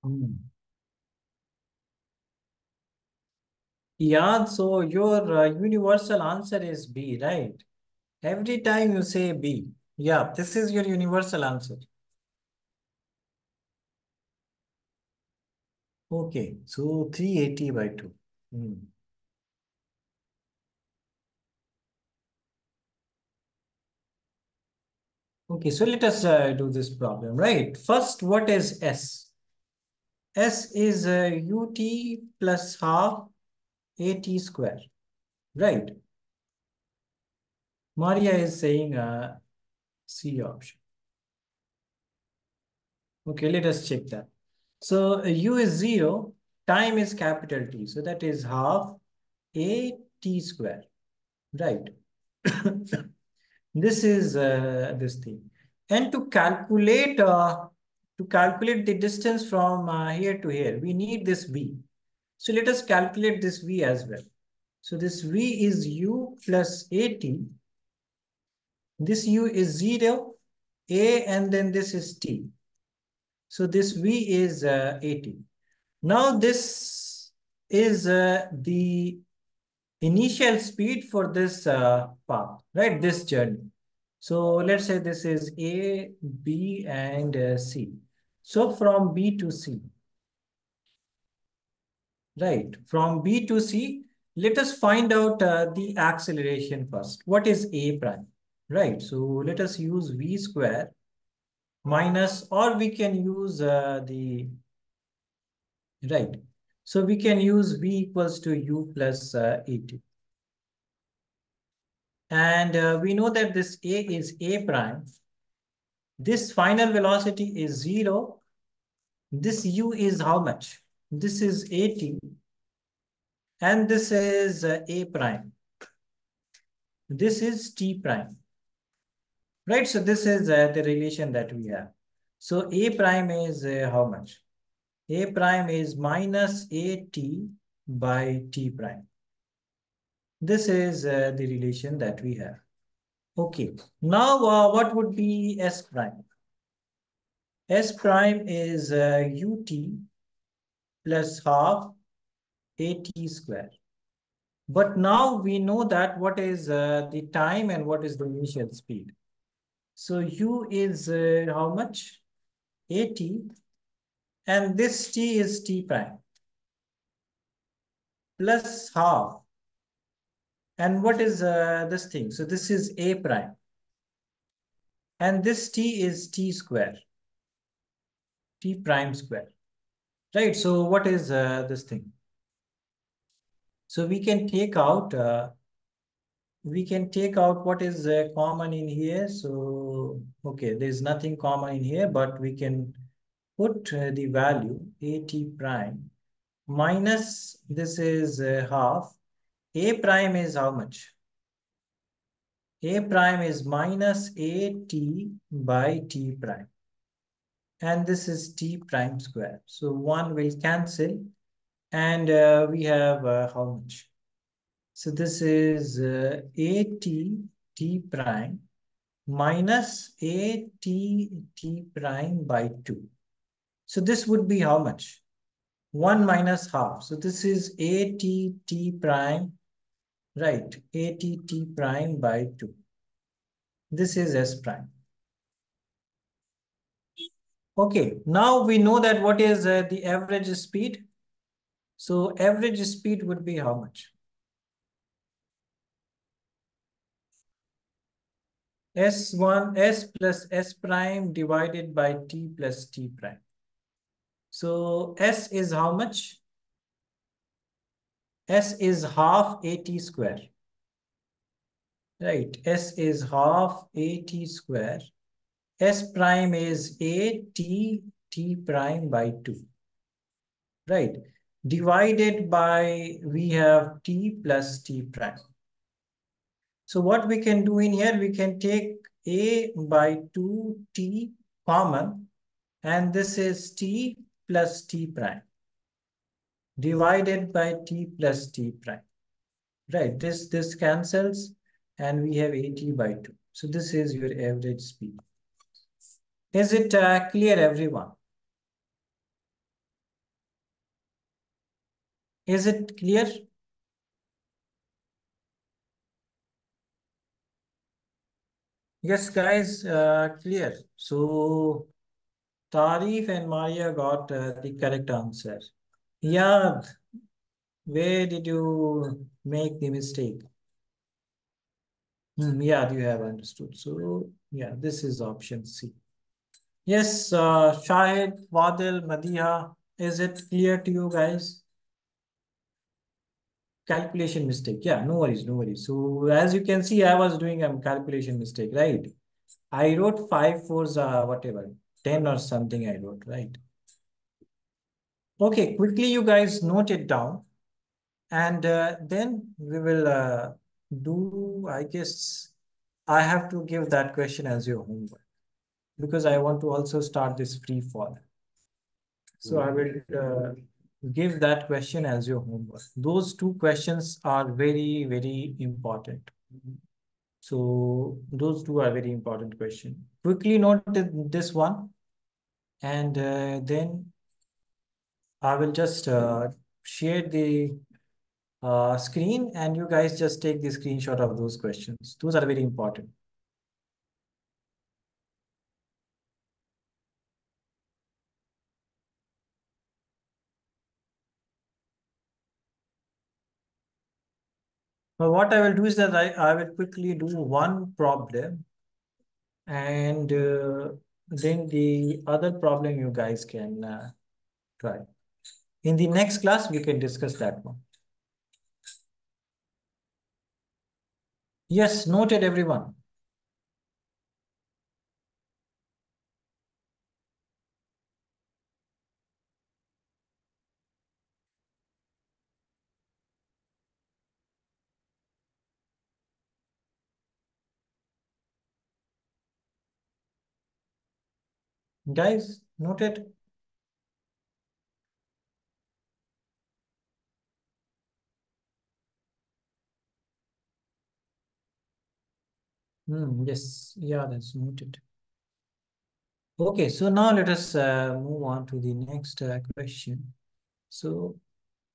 Hmm. Yeah, so your uh, universal answer is B, right? Every time you say B. Yeah, this is your universal answer. Okay, so 380 by 2. Hmm. Okay, so let us uh, do this problem, right? First, what is S? S is uh, ut plus half at square, right? Maria is saying uh, C option. Okay, let us check that. So uh, U is 0, time is capital T. So that is half A T square, right? this is uh, this thing. And to calculate uh, to calculate the distance from uh, here to here, we need this V. So let us calculate this V as well. So this V is U plus AT. This U is 0, A, and then this is T. So this V is uh, 80. Now this is uh, the initial speed for this uh, path, right? This journey. So let's say this is A, B, and uh, C. So from B to C, right? From B to C, let us find out uh, the acceleration first. What is A prime, right? So let us use V square minus, or we can use uh, the, right. So we can use V equals to U plus uh, 80. And uh, we know that this A is A prime. This final velocity is zero. This U is how much? This is AT. And this is uh, A prime. This is T prime. Right, so this is uh, the relation that we have. So A prime is uh, how much? A prime is minus AT by T prime. This is uh, the relation that we have. Okay, now uh, what would be S prime? S prime is uh, UT plus half AT square. But now we know that what is uh, the time and what is the initial speed. So U is uh, how much? AT and this T is T prime plus half. And what is uh, this thing? So this is A prime. And this T is T square. T prime square. Right, so what is uh, this thing? So we can take out, uh, we can take out what is uh, common in here. So, okay, there's nothing common in here, but we can put uh, the value at prime minus this is uh, half. A prime is how much? A prime is minus AT by T prime. And this is T prime square. So one will cancel and uh, we have uh, how much? So this is uh, AT T prime minus AT T prime by 2. So this would be how much? 1 minus half. So this is AT T prime, right? AT T prime by 2. This is S prime. Okay, now we know that what is uh, the average speed. So average speed would be how much? S1, S plus S prime divided by T plus T prime. So S is how much? S is half AT square. Right, S is half AT square. S prime is AT T prime by 2. Right, divided by, we have T plus T prime. So what we can do in here, we can take A by 2T common, and this is T plus T prime divided by T plus T prime. Right, this, this cancels and we have AT by 2. So this is your average speed. Is it uh, clear everyone? Is it clear? Yes, guys, uh, clear. So Tarif and Maria got uh, the correct answer. Yeah, where did you make the mistake? Hmm, yeah, you have understood. So yeah, this is option C. Yes, uh, Shahid, Fadil, Madiha, is it clear to you guys? Calculation mistake. Yeah, no worries, no worries. So as you can see, I was doing a calculation mistake, right? I wrote five fours, uh, whatever, 10 or something I wrote, right? Okay, quickly you guys note it down. And uh, then we will uh, do, I guess, I have to give that question as your homework because I want to also start this free fall. So I will uh, give that question as your homework. Those two questions are very, very important. So those two are very important questions. Quickly note this one. And uh, then I will just uh, share the uh, screen and you guys just take the screenshot of those questions. Those are very important. What I will do is that I, I will quickly do one problem and uh, then the other problem you guys can uh, try. In the next class, we can discuss that one. Yes, noted everyone. Guys, noted? Hmm, yes, yeah, that's noted. Okay, so now let us uh, move on to the next uh, question. So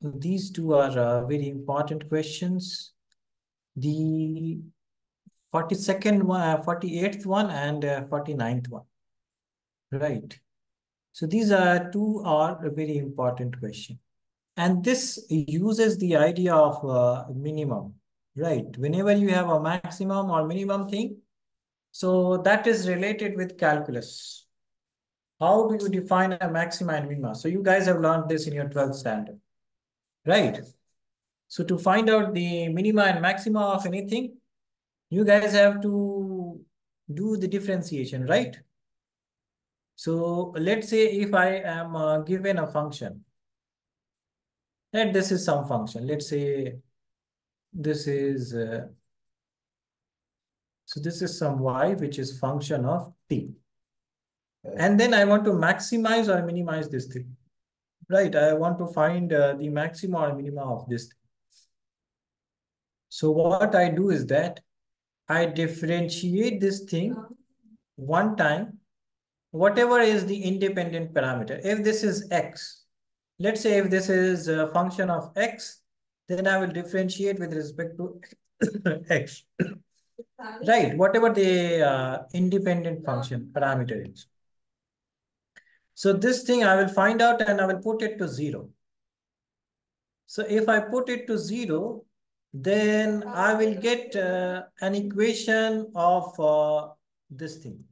these two are uh, very important questions. The 42nd one, uh, 48th one and uh, 49th one. Right. So these are two are a very important question. And this uses the idea of uh, minimum, right? Whenever you have a maximum or minimum thing, so that is related with calculus. How do you define a maxima and minima? So you guys have learned this in your 12th standard, right? So to find out the minima and maxima of anything, you guys have to do the differentiation, right? So let's say if I am uh, given a function, and this is some function, let's say this is, uh, so this is some y, which is function of t. And then I want to maximize or minimize this thing, right? I want to find uh, the maxima or minima of this thing. So what I do is that I differentiate this thing one time, whatever is the independent parameter. If this is x, let's say if this is a function of x, then I will differentiate with respect to x. right, whatever the uh, independent function parameter is. So this thing I will find out and I will put it to zero. So if I put it to zero, then I will get uh, an equation of uh, this thing.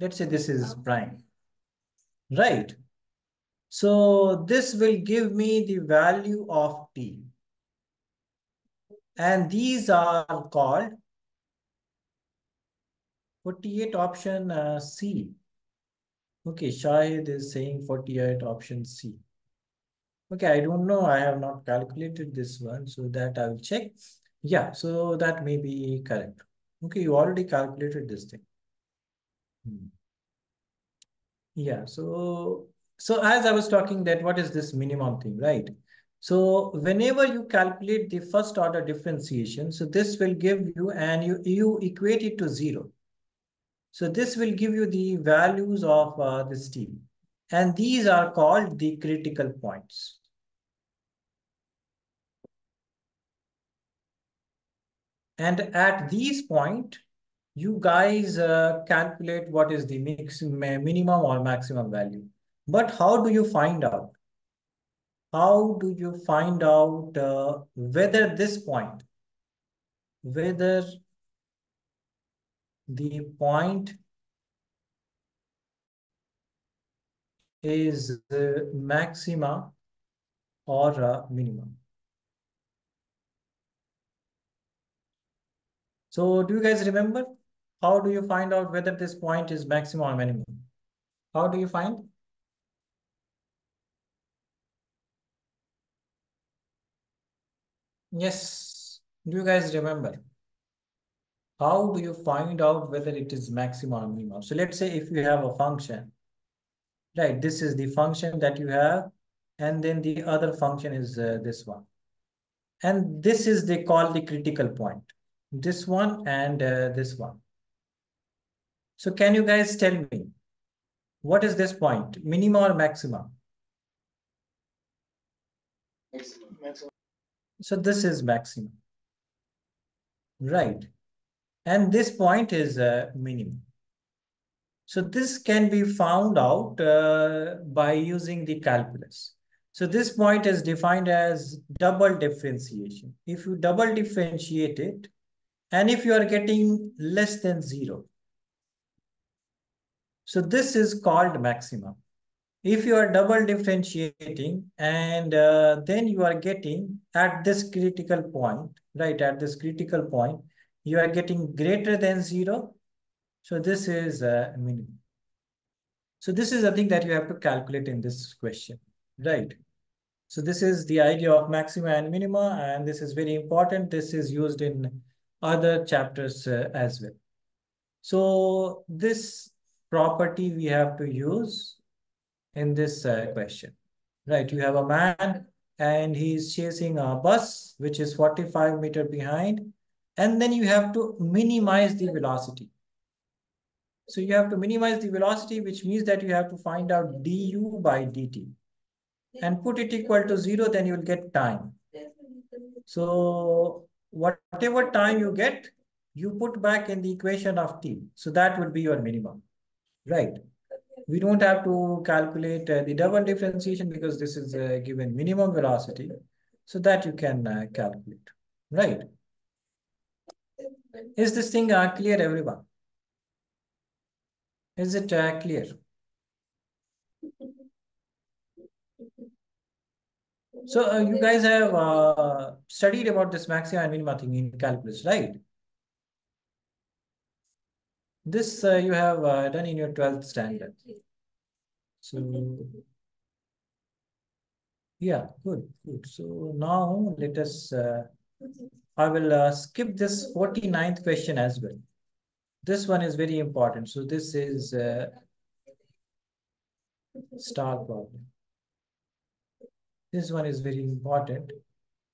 Let's say this is prime, right? So this will give me the value of t. And these are called 48 option uh, C. Okay, Shahid is saying 48 option C. Okay, I don't know. I have not calculated this one, so that I will check. Yeah, so that may be correct. Okay, you already calculated this thing. Hmm. Yeah, so so as I was talking that what is this minimum thing, right? So whenever you calculate the first order differentiation, so this will give you and you, you equate it to zero. So this will give you the values of uh, this t. And these are called the critical points. And at these point, you guys uh, calculate what is the maximum, minimum or maximum value. But how do you find out? How do you find out uh, whether this point, whether the point is the maxima or a minimum. So do you guys remember? How do you find out whether this point is maximum or minimum? How do you find? Yes. Do you guys remember? How do you find out whether it is maximum or minimum? So let's say if you have a function, right? This is the function that you have, and then the other function is uh, this one. And this is they call the critical point. This one and uh, this one. So can you guys tell me, what is this point? Minima or maxima? Maximum. So this is maximum. Right. And this point is a uh, minimum. So this can be found out uh, by using the calculus. So this point is defined as double differentiation. If you double differentiate it, and if you are getting less than zero, so this is called maximum. If you are double differentiating and uh, then you are getting at this critical point, right, at this critical point, you are getting greater than zero. So this is a minimum. So this is a thing that you have to calculate in this question, right? So this is the idea of maxima and minima, and this is very important. This is used in other chapters uh, as well. So this property we have to use in this uh, question, right? You have a man and he's chasing a bus, which is 45 meter behind. And then you have to minimize the velocity. So you have to minimize the velocity, which means that you have to find out du by dt and put it equal to zero, then you'll get time. So whatever time you get, you put back in the equation of t. So that would be your minimum, right? We don't have to calculate uh, the double differentiation because this is uh, given minimum velocity. So that you can uh, calculate, right? Is this thing uh, clear, everyone? Is it uh, clear? So uh, you guys have uh, studied about this maxima and minima thing in calculus, right? This uh, you have uh, done in your 12th standard. So yeah, good, good. So now let us, uh, I will uh, skip this 49th question as well. This one is very important. So this is uh, star problem. This one is very important.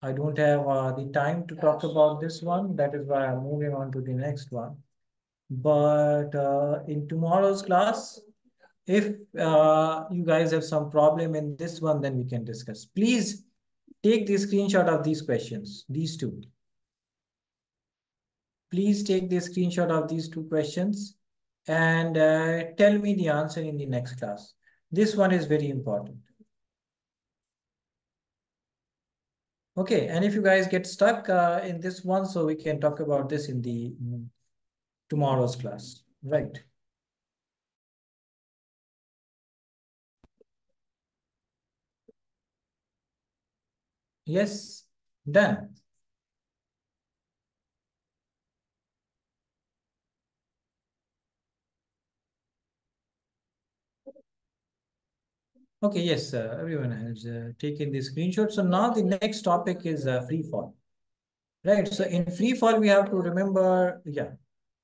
I don't have uh, the time to talk about this one. That is why I'm moving on to the next one. But uh, in tomorrow's class, if uh, you guys have some problem in this one, then we can discuss. Please take the screenshot of these questions, these two. Please take the screenshot of these two questions and uh, tell me the answer in the next class. This one is very important. Okay, and if you guys get stuck uh, in this one, so we can talk about this in the tomorrow's class, right? Yes, done. Okay, yes, uh, everyone has uh, taken the screenshot. So now the next topic is uh, free fall. Right, so in free fall, we have to remember, yeah,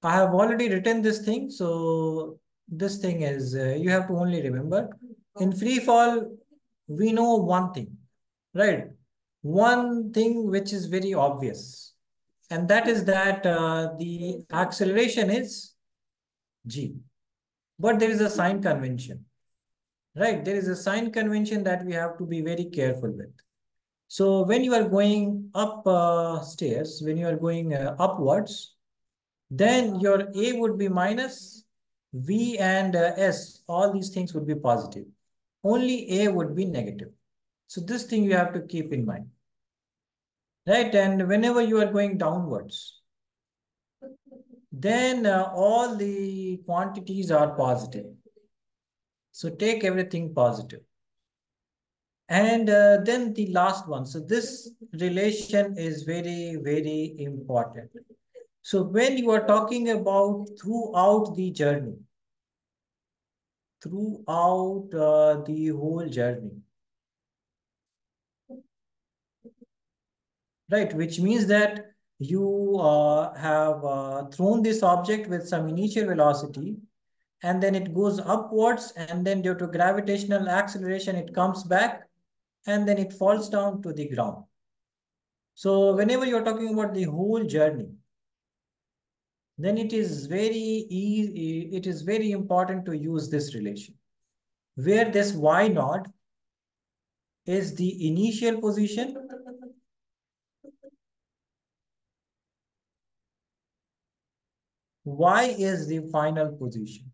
I have already written this thing. So this thing is, uh, you have to only remember. In free fall, we know one thing, right? One thing which is very obvious. And that is that uh, the acceleration is g. But there is a sign convention right? There is a sign convention that we have to be very careful with. So when you are going up uh, stairs, when you are going uh, upwards, then your A would be minus, V and uh, S, all these things would be positive. Only A would be negative. So this thing you have to keep in mind. Right, and whenever you are going downwards, then uh, all the quantities are positive. So take everything positive. And uh, then the last one. So this relation is very, very important. So when you are talking about throughout the journey, throughout uh, the whole journey, right? Which means that you uh, have uh, thrown this object with some initial velocity and then it goes upwards and then due to gravitational acceleration it comes back and then it falls down to the ground. So whenever you're talking about the whole journey, then it is very easy, it is very important to use this relation where this y naught is the initial position y is the final position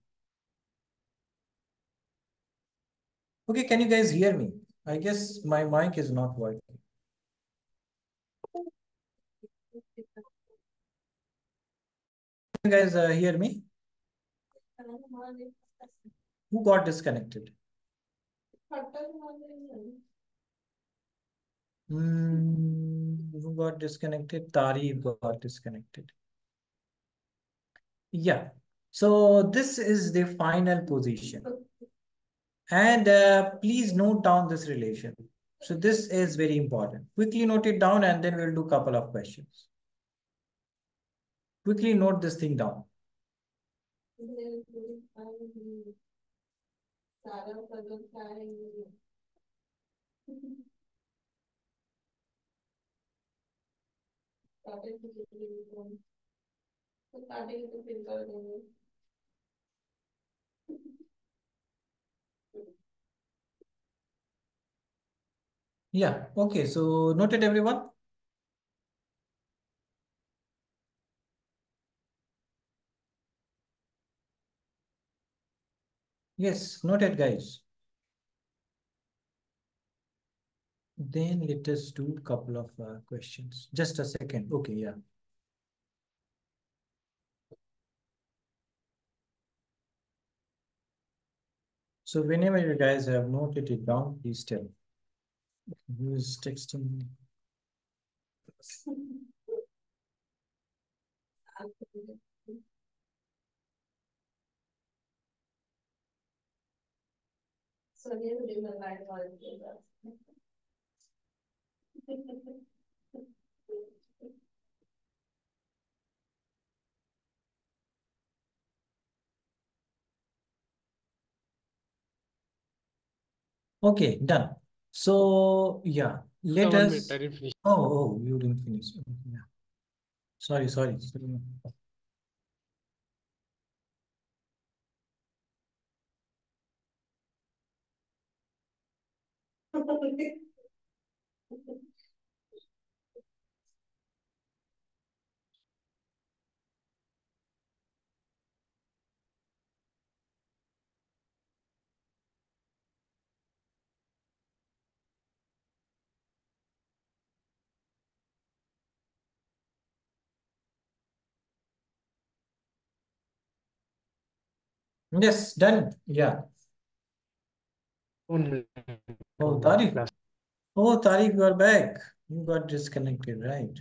Okay, can you guys hear me? I guess my mic is not working. You guys uh, hear me? Who got disconnected? Hmm, who got disconnected? Tariq got disconnected. Yeah. So this is the final position. And uh, please note down this relation. So this is very important. Quickly note it down and then we'll do a couple of questions. Quickly note this thing down. Yeah, okay, so noted everyone? Yes, noted guys. Then let us do a couple of uh, questions. Just a second. Okay, yeah. So whenever you guys have noted it down, please tell. Who is texting? So you do the right one. Okay, done. So yeah, let One us. minute, I didn't finish. Oh, oh, you didn't finish. Okay, yeah. Sorry, sorry. sorry. Yes, done. Yeah. One minute. Oh, Oh, Tariq. Oh, Tariq, you are back. You got disconnected, right?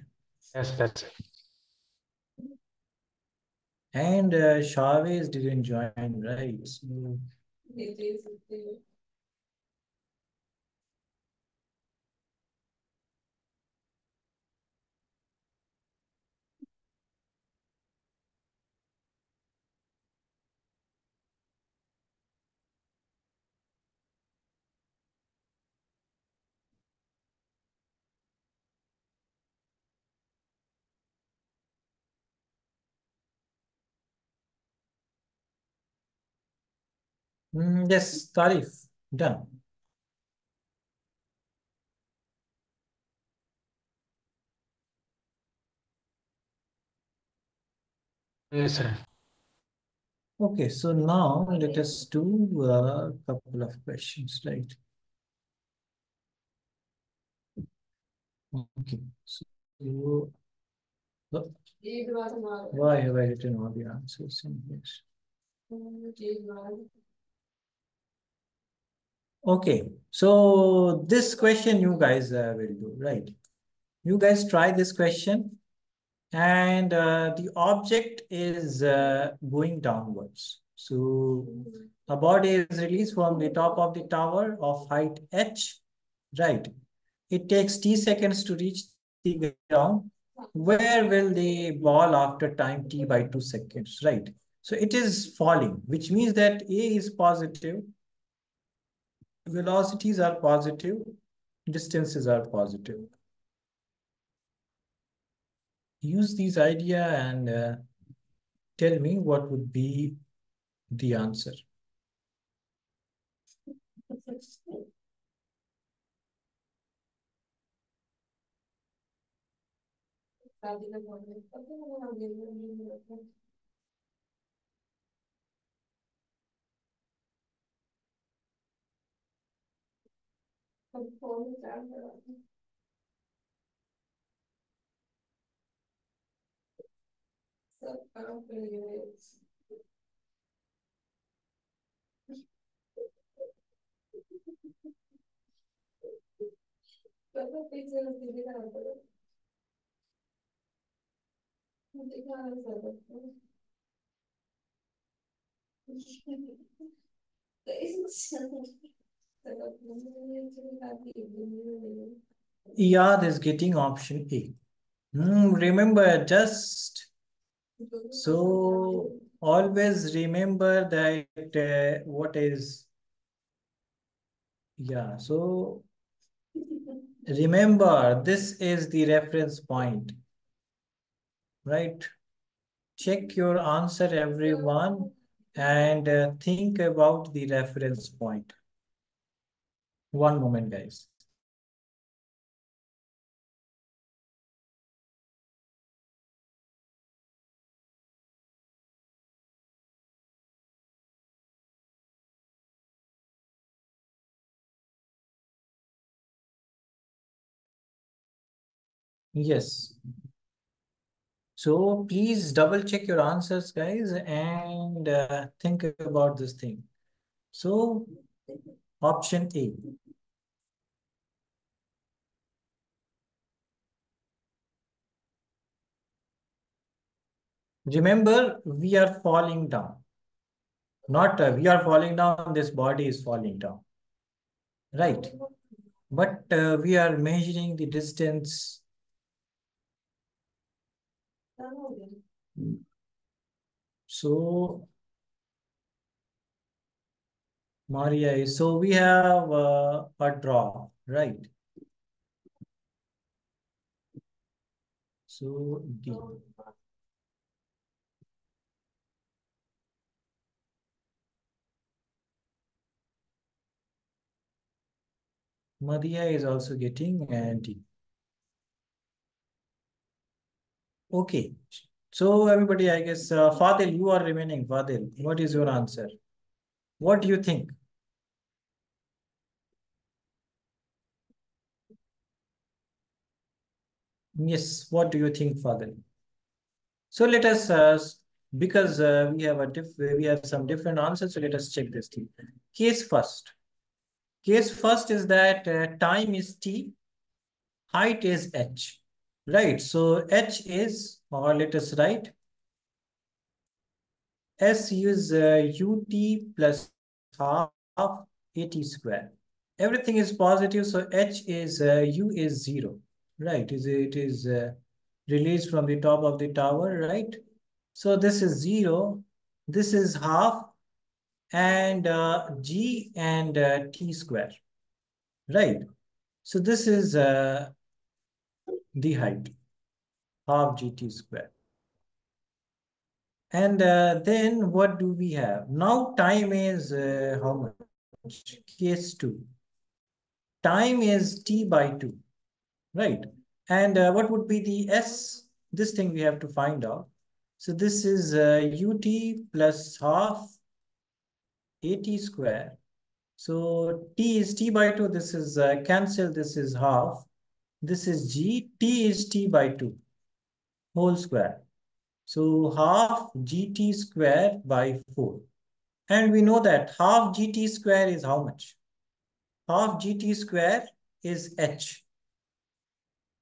Yes, that's it. And uh, Chavez didn't join, right? So, mm, yes, Tariq, done. Yes, sir. Okay, so now let us do a couple of questions, right? Okay, so uh, It was not. why have I written all the answers in this? Okay, so this question you guys uh, will do, right? You guys try this question and uh, the object is uh, going downwards. So a body is released from the top of the tower of height h, right? It takes t seconds to reach the ground. Where will the ball after time t by two seconds, right? So it is falling, which means that a is positive, velocities are positive, distances are positive. Use these idea and uh, tell me what would be the answer. Eu já Toda pizza de virada. Não tem nada a ver. Tem Iyad is getting option A. Hmm, remember, just so always remember that uh, what is, yeah, so remember this is the reference point, right? Check your answer, everyone, and uh, think about the reference point. One moment, guys. Yes. So please double check your answers, guys, and uh, think about this thing. So option A. Remember, we are falling down. Not uh, we are falling down, this body is falling down. Right. But uh, we are measuring the distance. So Maria is, so we have uh, a draw, right? So D. Maria is also getting a D. Okay. So everybody, I guess, uh, Fadil, you are remaining. Fadil, what is your answer? What do you think? Yes, what do you think, Fadil? So let us, uh, because uh, we have a diff we have some different answers, so let us check this thing. Case first. Case first is that uh, time is t, height is h, right? So h is, or let us write, s is uh, ut plus half at square. Everything is positive, so h is uh, u is zero, right? Is it is uh, released from the top of the tower, right? So this is zero, this is half, and uh, g and uh, t square, right? So this is uh, the height, half gt square. And uh, then what do we have? Now time is uh, how much? Case 2. Time is t by 2, right? And uh, what would be the s? This thing we have to find out. So this is ut plus half at square. So t is t by 2. This is uh, cancel. This is half. This is g. t is t by 2 whole square. So half gt square by 4. And we know that half gt square is how much? Half gt square is h.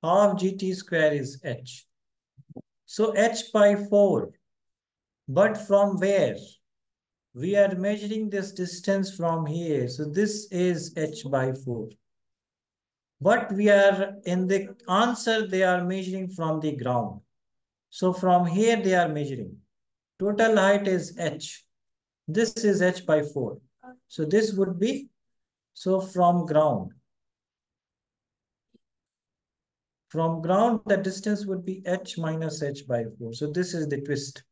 Half gt square is h. So h by 4. But from where? We are measuring this distance from here. So this is h by 4. But we are in the answer, they are measuring from the ground. So from here they are measuring. Total height is h. This is h by 4. So this would be, so from ground. From ground, the distance would be h minus h by 4. So this is the twist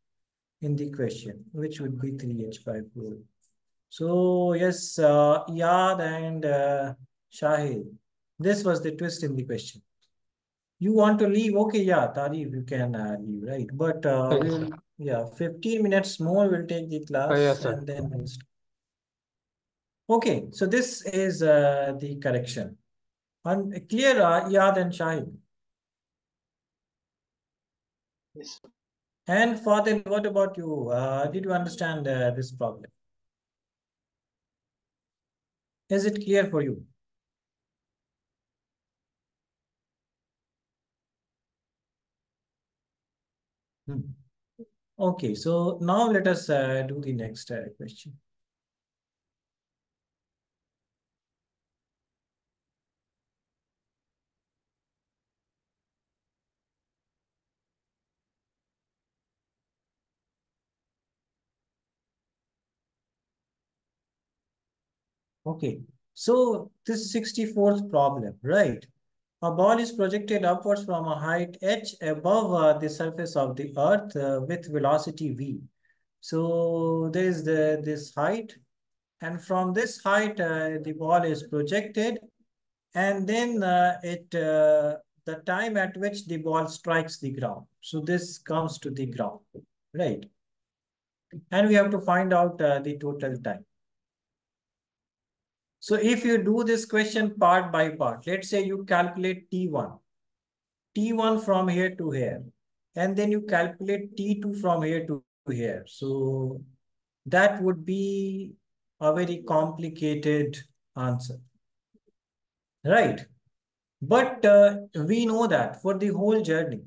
in the question, which would be 3H5 4. So yes, uh, Iyad and uh, Shahid, this was the twist in the question. You want to leave? Okay, yeah, Tarif, you can uh, leave, right? But uh, we'll, yeah, 15 minutes more, we'll take the class yes, sir. and then we'll start. Okay, so this is uh, the correction. And clear, uh, Iyad and Shahid. Yes. And Fadil, what about you? Uh, did you understand uh, this problem? Is it clear for you? Hmm. Okay, so now let us uh, do the next uh, question. Okay, so this 64th problem, right? A ball is projected upwards from a height h above uh, the surface of the earth uh, with velocity v. So there is the this height, and from this height uh, the ball is projected, and then uh, it uh, the time at which the ball strikes the ground. So this comes to the ground, right? And we have to find out uh, the total time. So if you do this question part by part, let's say you calculate T1, T1 from here to here, and then you calculate T2 from here to here. So that would be a very complicated answer, right? But uh, we know that for the whole journey,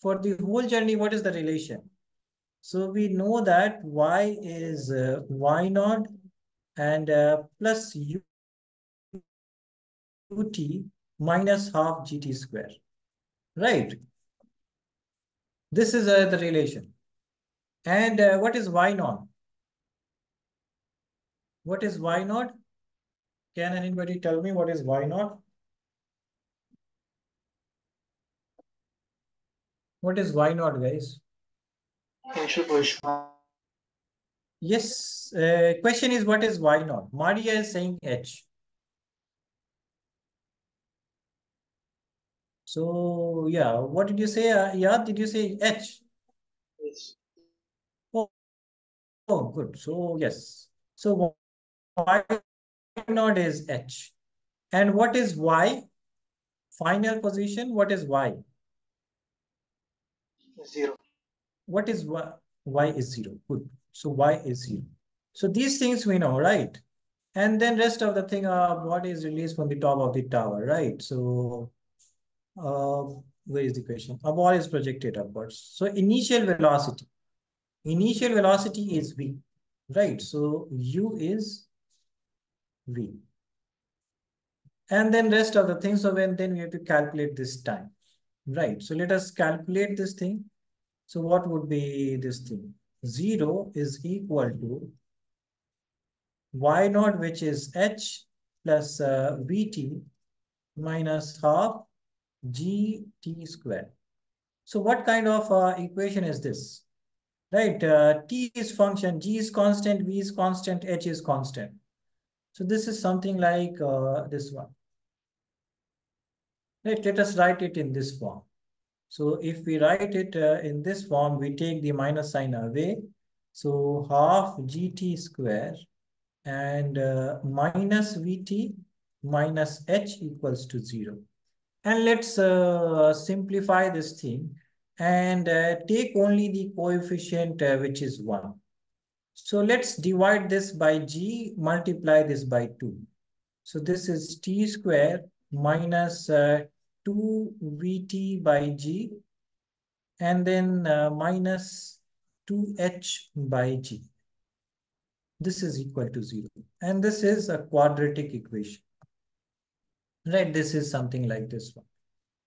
for the whole journey, what is the relation? So we know that y is uh, y naught and uh, plus u minus half gt square, right? This is uh, the relation. And uh, what is y naught? What is y naught? Can anybody tell me what is y naught? What is y naught, guys? Yes, uh, question is what is y naught? Maria is saying h. So yeah, what did you say? Uh, yeah, did you say h? Yes. Oh, oh, good. So yes. So y naught is h. And what is y? Final position, what is y? Zero. What is y? y is zero. Good. So y is zero. So these things we know, right? And then rest of the thing, uh, what is released from the top of the tower, right? So uh, where is the question? A ball is projected upwards. So initial velocity. Initial velocity is v, right? So u is v. And then rest of the things. So when then we have to calculate this time, right? So let us calculate this thing. So what would be this thing? 0 is equal to y naught, which is h plus uh, vt minus half gt square. So what kind of uh, equation is this? Right, uh, t is function, g is constant, v is constant, h is constant. So this is something like uh, this one. Right, let us write it in this form. So if we write it uh, in this form, we take the minus sign away. So half gt square and uh, minus vt minus h equals to 0. And let's uh, simplify this thing and uh, take only the coefficient uh, which is 1. So let's divide this by g, multiply this by 2. So this is t square minus uh, 2 vt by g and then uh, minus 2h by g. This is equal to 0. And this is a quadratic equation. Right, this is something like this one.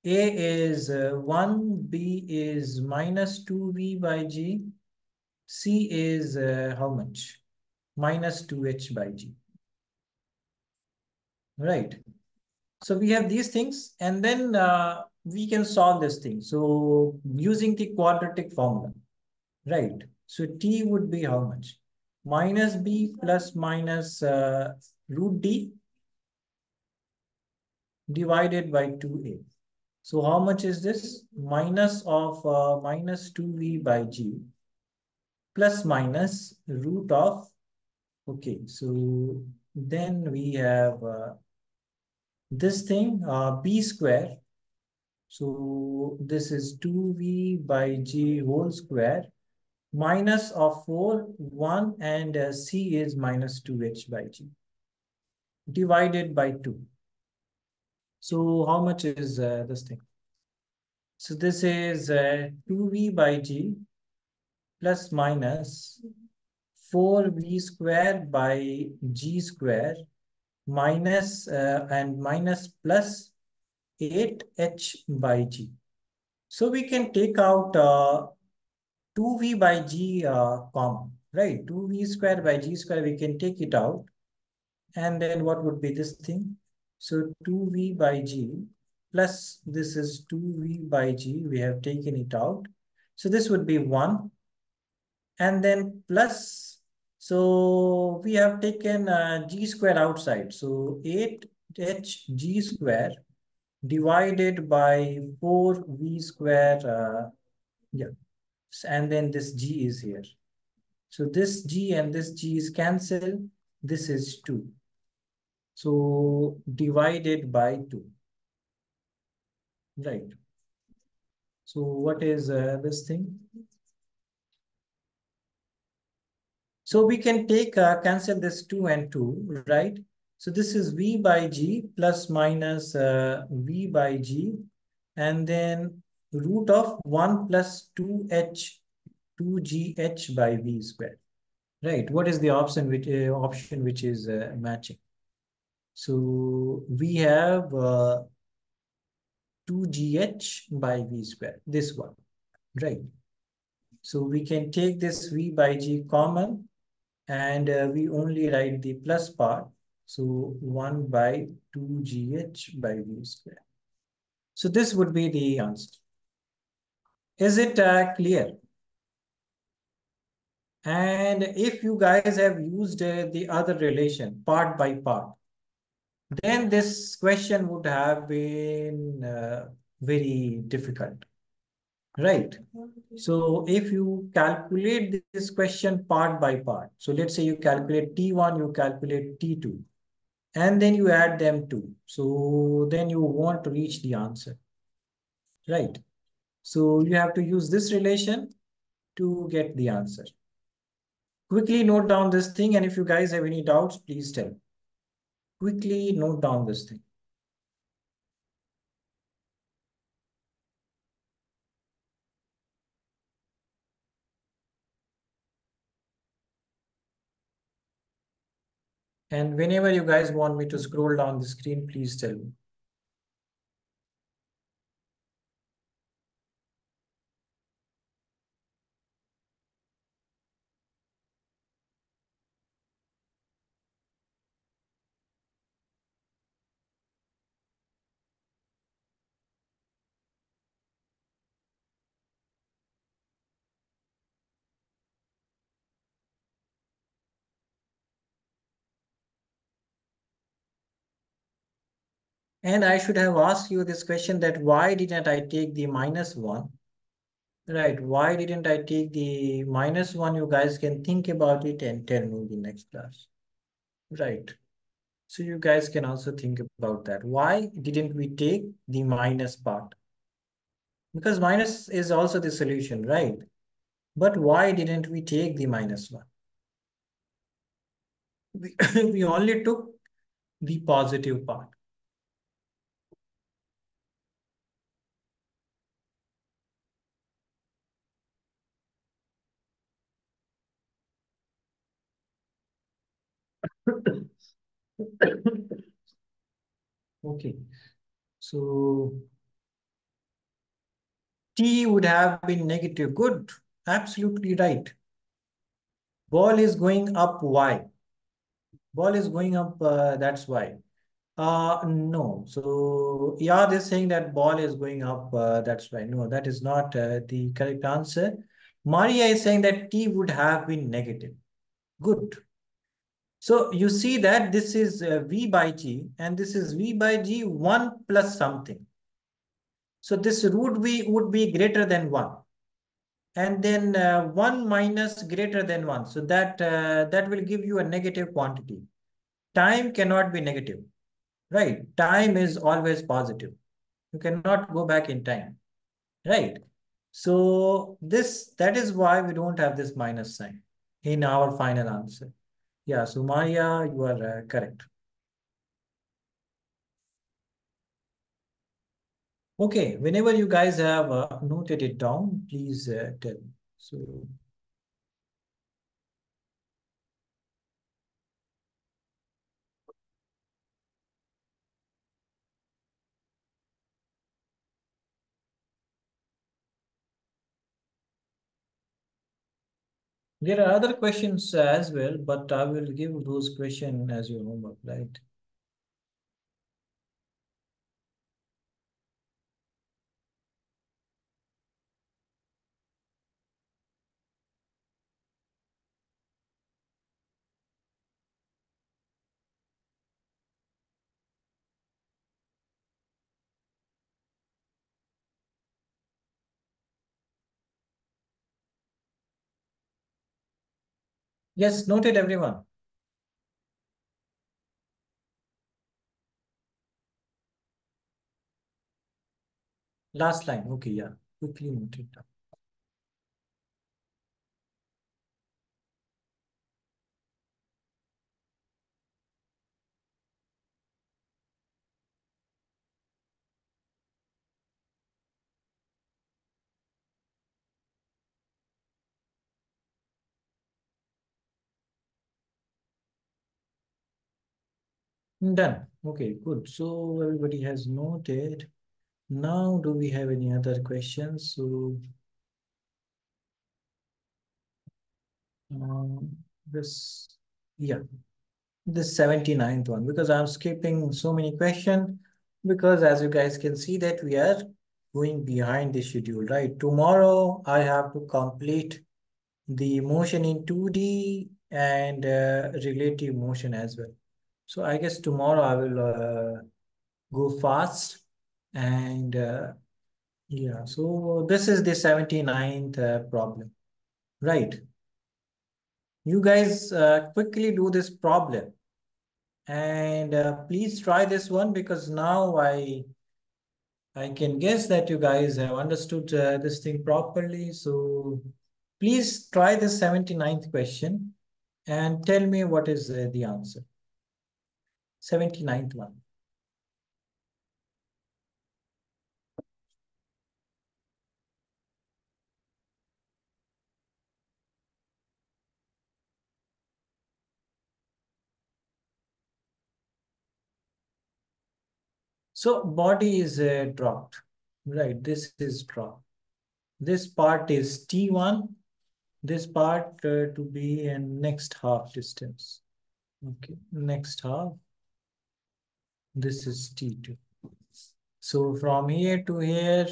A is uh, 1, B is minus 2v by g, C is uh, how much? Minus 2h by g. Right. So we have these things and then uh, we can solve this thing. So using the quadratic formula, right? So t would be how much? Minus b plus minus uh, root d divided by 2a. So how much is this? Minus of uh, minus 2v by g plus minus root of, okay, so then we have uh, this thing, uh, b square. So this is 2v by g whole square minus of 4, 1 and uh, c is minus 2h by g divided by 2. So how much is uh, this thing? So this is uh, 2v by g plus minus 4v square by g square minus uh, and minus plus 8h by g. So we can take out uh, 2v by g uh, common, right? 2v square by g square, we can take it out. And then what would be this thing? So 2v by g plus this is 2v by g, we have taken it out. So this would be 1. And then plus, so we have taken uh, g square outside. So 8h g square divided by 4v square, uh, yeah. And then this g is here. So this g and this g is cancelled. This is 2. So divided by 2. Right. So what is uh, this thing? So we can take, uh, cancel this 2 and 2, right? So this is V by G plus minus uh, V by G and then root of 1 plus 2H, 2GH by V squared. Right, what is the option which, uh, option which is uh, matching? So we have uh, 2gh by v square, this one, right? So we can take this v by g common and uh, we only write the plus part. So 1 by 2gh by v square. So this would be the answer. Is it uh, clear? And if you guys have used uh, the other relation part by part, then this question would have been uh, very difficult, right? So if you calculate this question part by part, so let's say you calculate T1, you calculate T2, and then you add them two. So then you want to reach the answer, right? So you have to use this relation to get the answer. Quickly note down this thing, and if you guys have any doubts, please tell quickly note down this thing. And whenever you guys want me to scroll down the screen, please tell me. And I should have asked you this question that why didn't I take the minus one? Right, why didn't I take the minus one? You guys can think about it and tell me in the next class. Right. So you guys can also think about that. Why didn't we take the minus part? Because minus is also the solution, right? But why didn't we take the minus one? We, we only took the positive part. Okay, so T would have been negative. Good, absolutely right. Ball is going up, why? Ball is going up, uh, that's why. Uh, no, so yeah, they're saying that ball is going up, uh, that's why. No, that is not uh, the correct answer. Maria is saying that T would have been negative. Good. So you see that this is uh, V by G and this is V by G 1 plus something. So this root V would be greater than 1. And then uh, 1 minus greater than 1. So that, uh, that will give you a negative quantity. Time cannot be negative, right? Time is always positive. You cannot go back in time, right? So this, that is why we don't have this minus sign in our final answer. Yeah, so Maya, you are uh, correct. Okay, whenever you guys have uh, noted it down, please uh, tell me. So There are other questions as well, but I will give those questions as your homework, right? Yes, noted everyone. Last line. Okay, yeah. Quickly note it down. Done. Okay, good. So everybody has noted. Now, do we have any other questions? So, um, this, yeah, this 79th one, because I'm skipping so many questions, because as you guys can see that we are going behind the schedule, right? Tomorrow, I have to complete the motion in 2D and uh, relative motion as well. So I guess tomorrow I will uh, go fast and uh, yeah, so this is the 79th uh, problem, right? You guys uh, quickly do this problem and uh, please try this one because now I I can guess that you guys have understood uh, this thing properly. So please try the 79th question and tell me what is uh, the answer. 79th one. So body is uh, dropped, right? This is dropped. This part is T1. This part uh, to be in next half distance. Okay, next half. This is T2. So from here to here,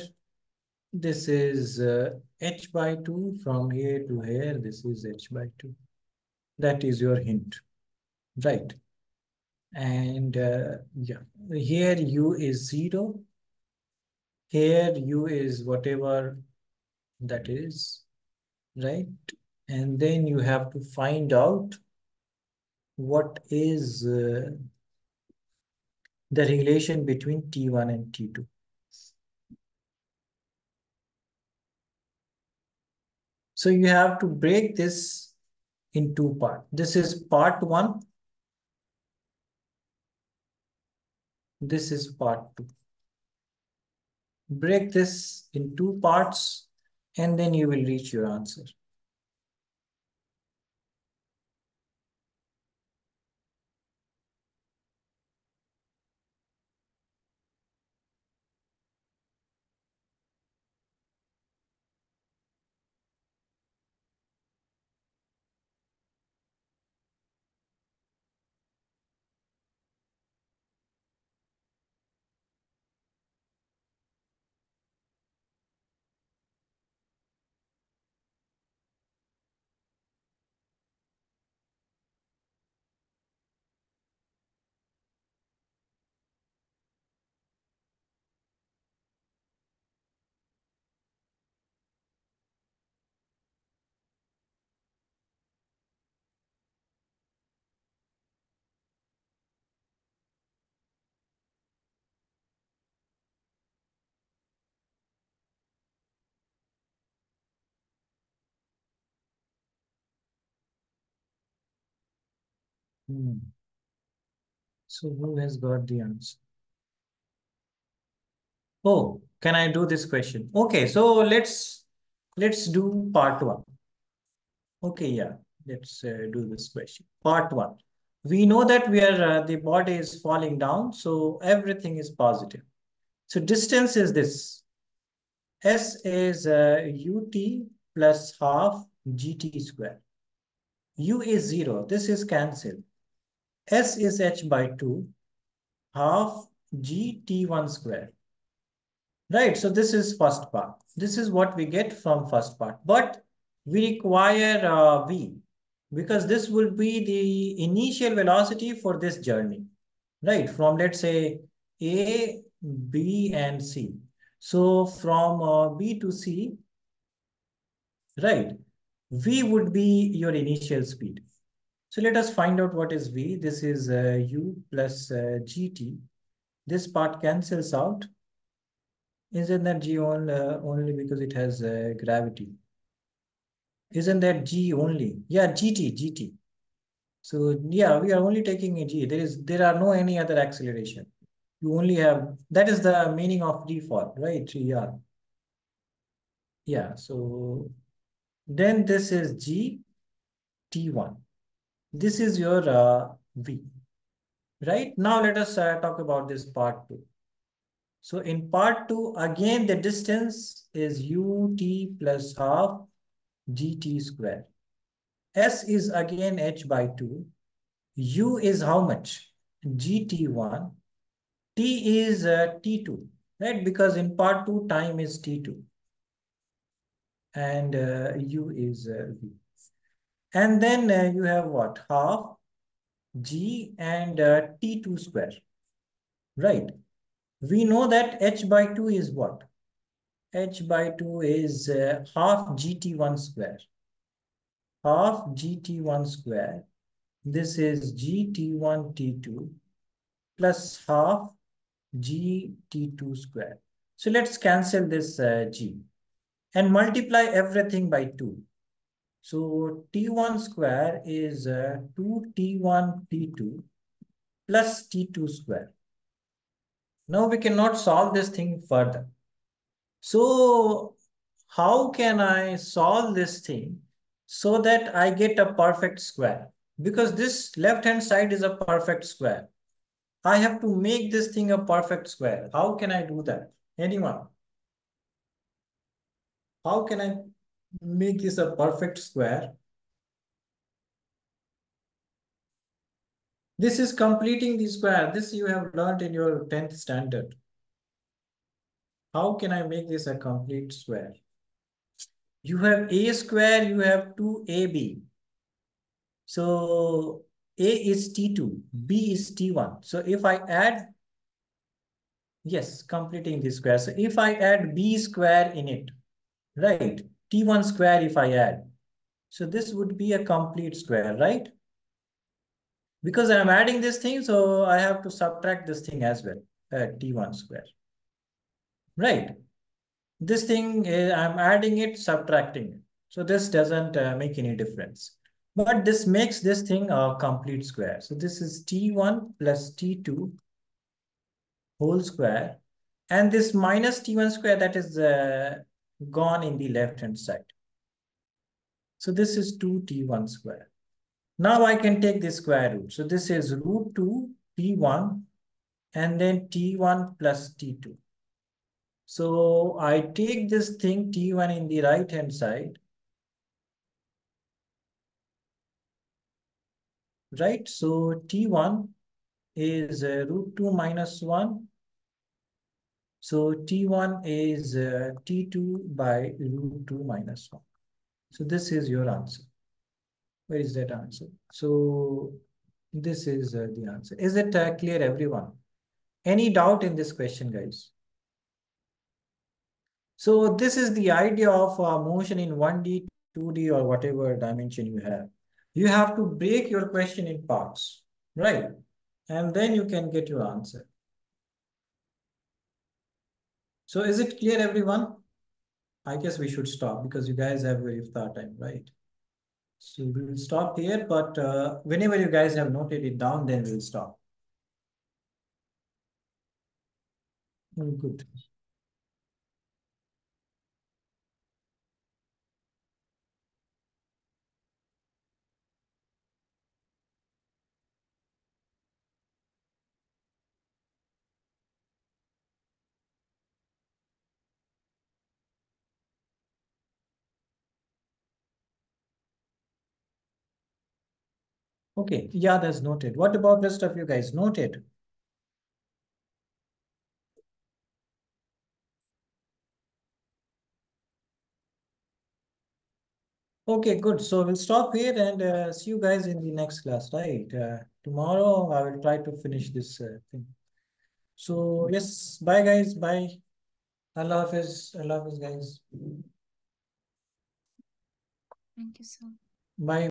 this is uh, h by 2. From here to here, this is h by 2. That is your hint, right? And uh, yeah, here u is 0. Here u is whatever that is, right? And then you have to find out what is uh, the relation between T1 and T2. So you have to break this in two parts. This is part one. This is part two. Break this in two parts and then you will reach your answer. Hmm. So who has got the answer? Oh, can I do this question? Okay, so let's let's do part one. Okay, yeah, let's uh, do this question. Part one. We know that we are uh, the body is falling down, so everything is positive. So distance is this. S is uh, ut plus half gt square. u is 0. This is cancelled. S is h by 2 half g t1 square. Right, so this is first part. This is what we get from first part. But we require uh, v because this will be the initial velocity for this journey. Right, from let's say A, B, and C. So from uh, B to C, right, V would be your initial speed. So let us find out what is V. This is uh, U plus uh, GT. This part cancels out. Isn't that G on, uh, only because it has uh, gravity? Isn't that G only? Yeah, GT, GT. So yeah, we are only taking a G. There is there are no any other acceleration. You only have that is the meaning of default, right? Yeah. Yeah. So then this is G T1. This is your uh, V. Right now, let us uh, talk about this part two. So in part two, again, the distance is ut plus half gt square. S is again h by 2. U is how much? gt1. T is uh, t2, right? Because in part 2, time is t2. And uh, u is uh, v. And then uh, you have what? Half g and uh, t2 square, right? We know that h by 2 is what? h by 2 is uh, half gt1 square. Half gt1 square. This is gt1 t2 plus half gt2 square. So let's cancel this uh, g and multiply everything by 2. So t1 square is uh, 2t1 t2 plus t2 square. Now we cannot solve this thing further. So how can I solve this thing so that I get a perfect square? Because this left-hand side is a perfect square. I have to make this thing a perfect square. How can I do that? Anyone? How can I make this a perfect square? This is completing the square. This you have learned in your 10th standard. How can I make this a complete square? You have a square, you have 2ab. So a is t2, b is t1. So if I add, yes, completing the square. So if I add b square in it, right? T1 square if I add. So this would be a complete square, right? Because I'm adding this thing, so I have to subtract this thing as well, uh, t1 square. Right. This thing, is, I'm adding it, subtracting it. So this doesn't uh, make any difference. But this makes this thing a complete square. So this is t1 plus t2 whole square. And this minus t1 square that is uh, gone in the left-hand side. So this is 2t1 square. Now I can take the square root. So this is root 2 t1 and then t1 plus t2. So I take this thing t1 in the right hand side. Right, so t1 is uh, root 2 minus 1. So t1 is uh, t2 by root 2 minus 1. So this is your answer. Where is that answer? So this is uh, the answer. Is it uh, clear everyone? Any doubt in this question guys? So this is the idea of uh, motion in 1D, 2D or whatever dimension you have. You have to break your question in parts, right? And then you can get your answer. So is it clear everyone? I guess we should stop because you guys have your iftar time, right? So we will stop here, but uh, whenever you guys have noted it down, then we'll stop. Mm, Good. Okay, yeah, that's noted. What about rest of you guys? Noted. Okay, good. So we'll stop here and uh, see you guys in the next class, right? Uh, tomorrow I will try to finish this uh, thing. So yes, bye guys, bye. Allah Hafiz, Allah Hafiz guys. Thank you, sir. Bye.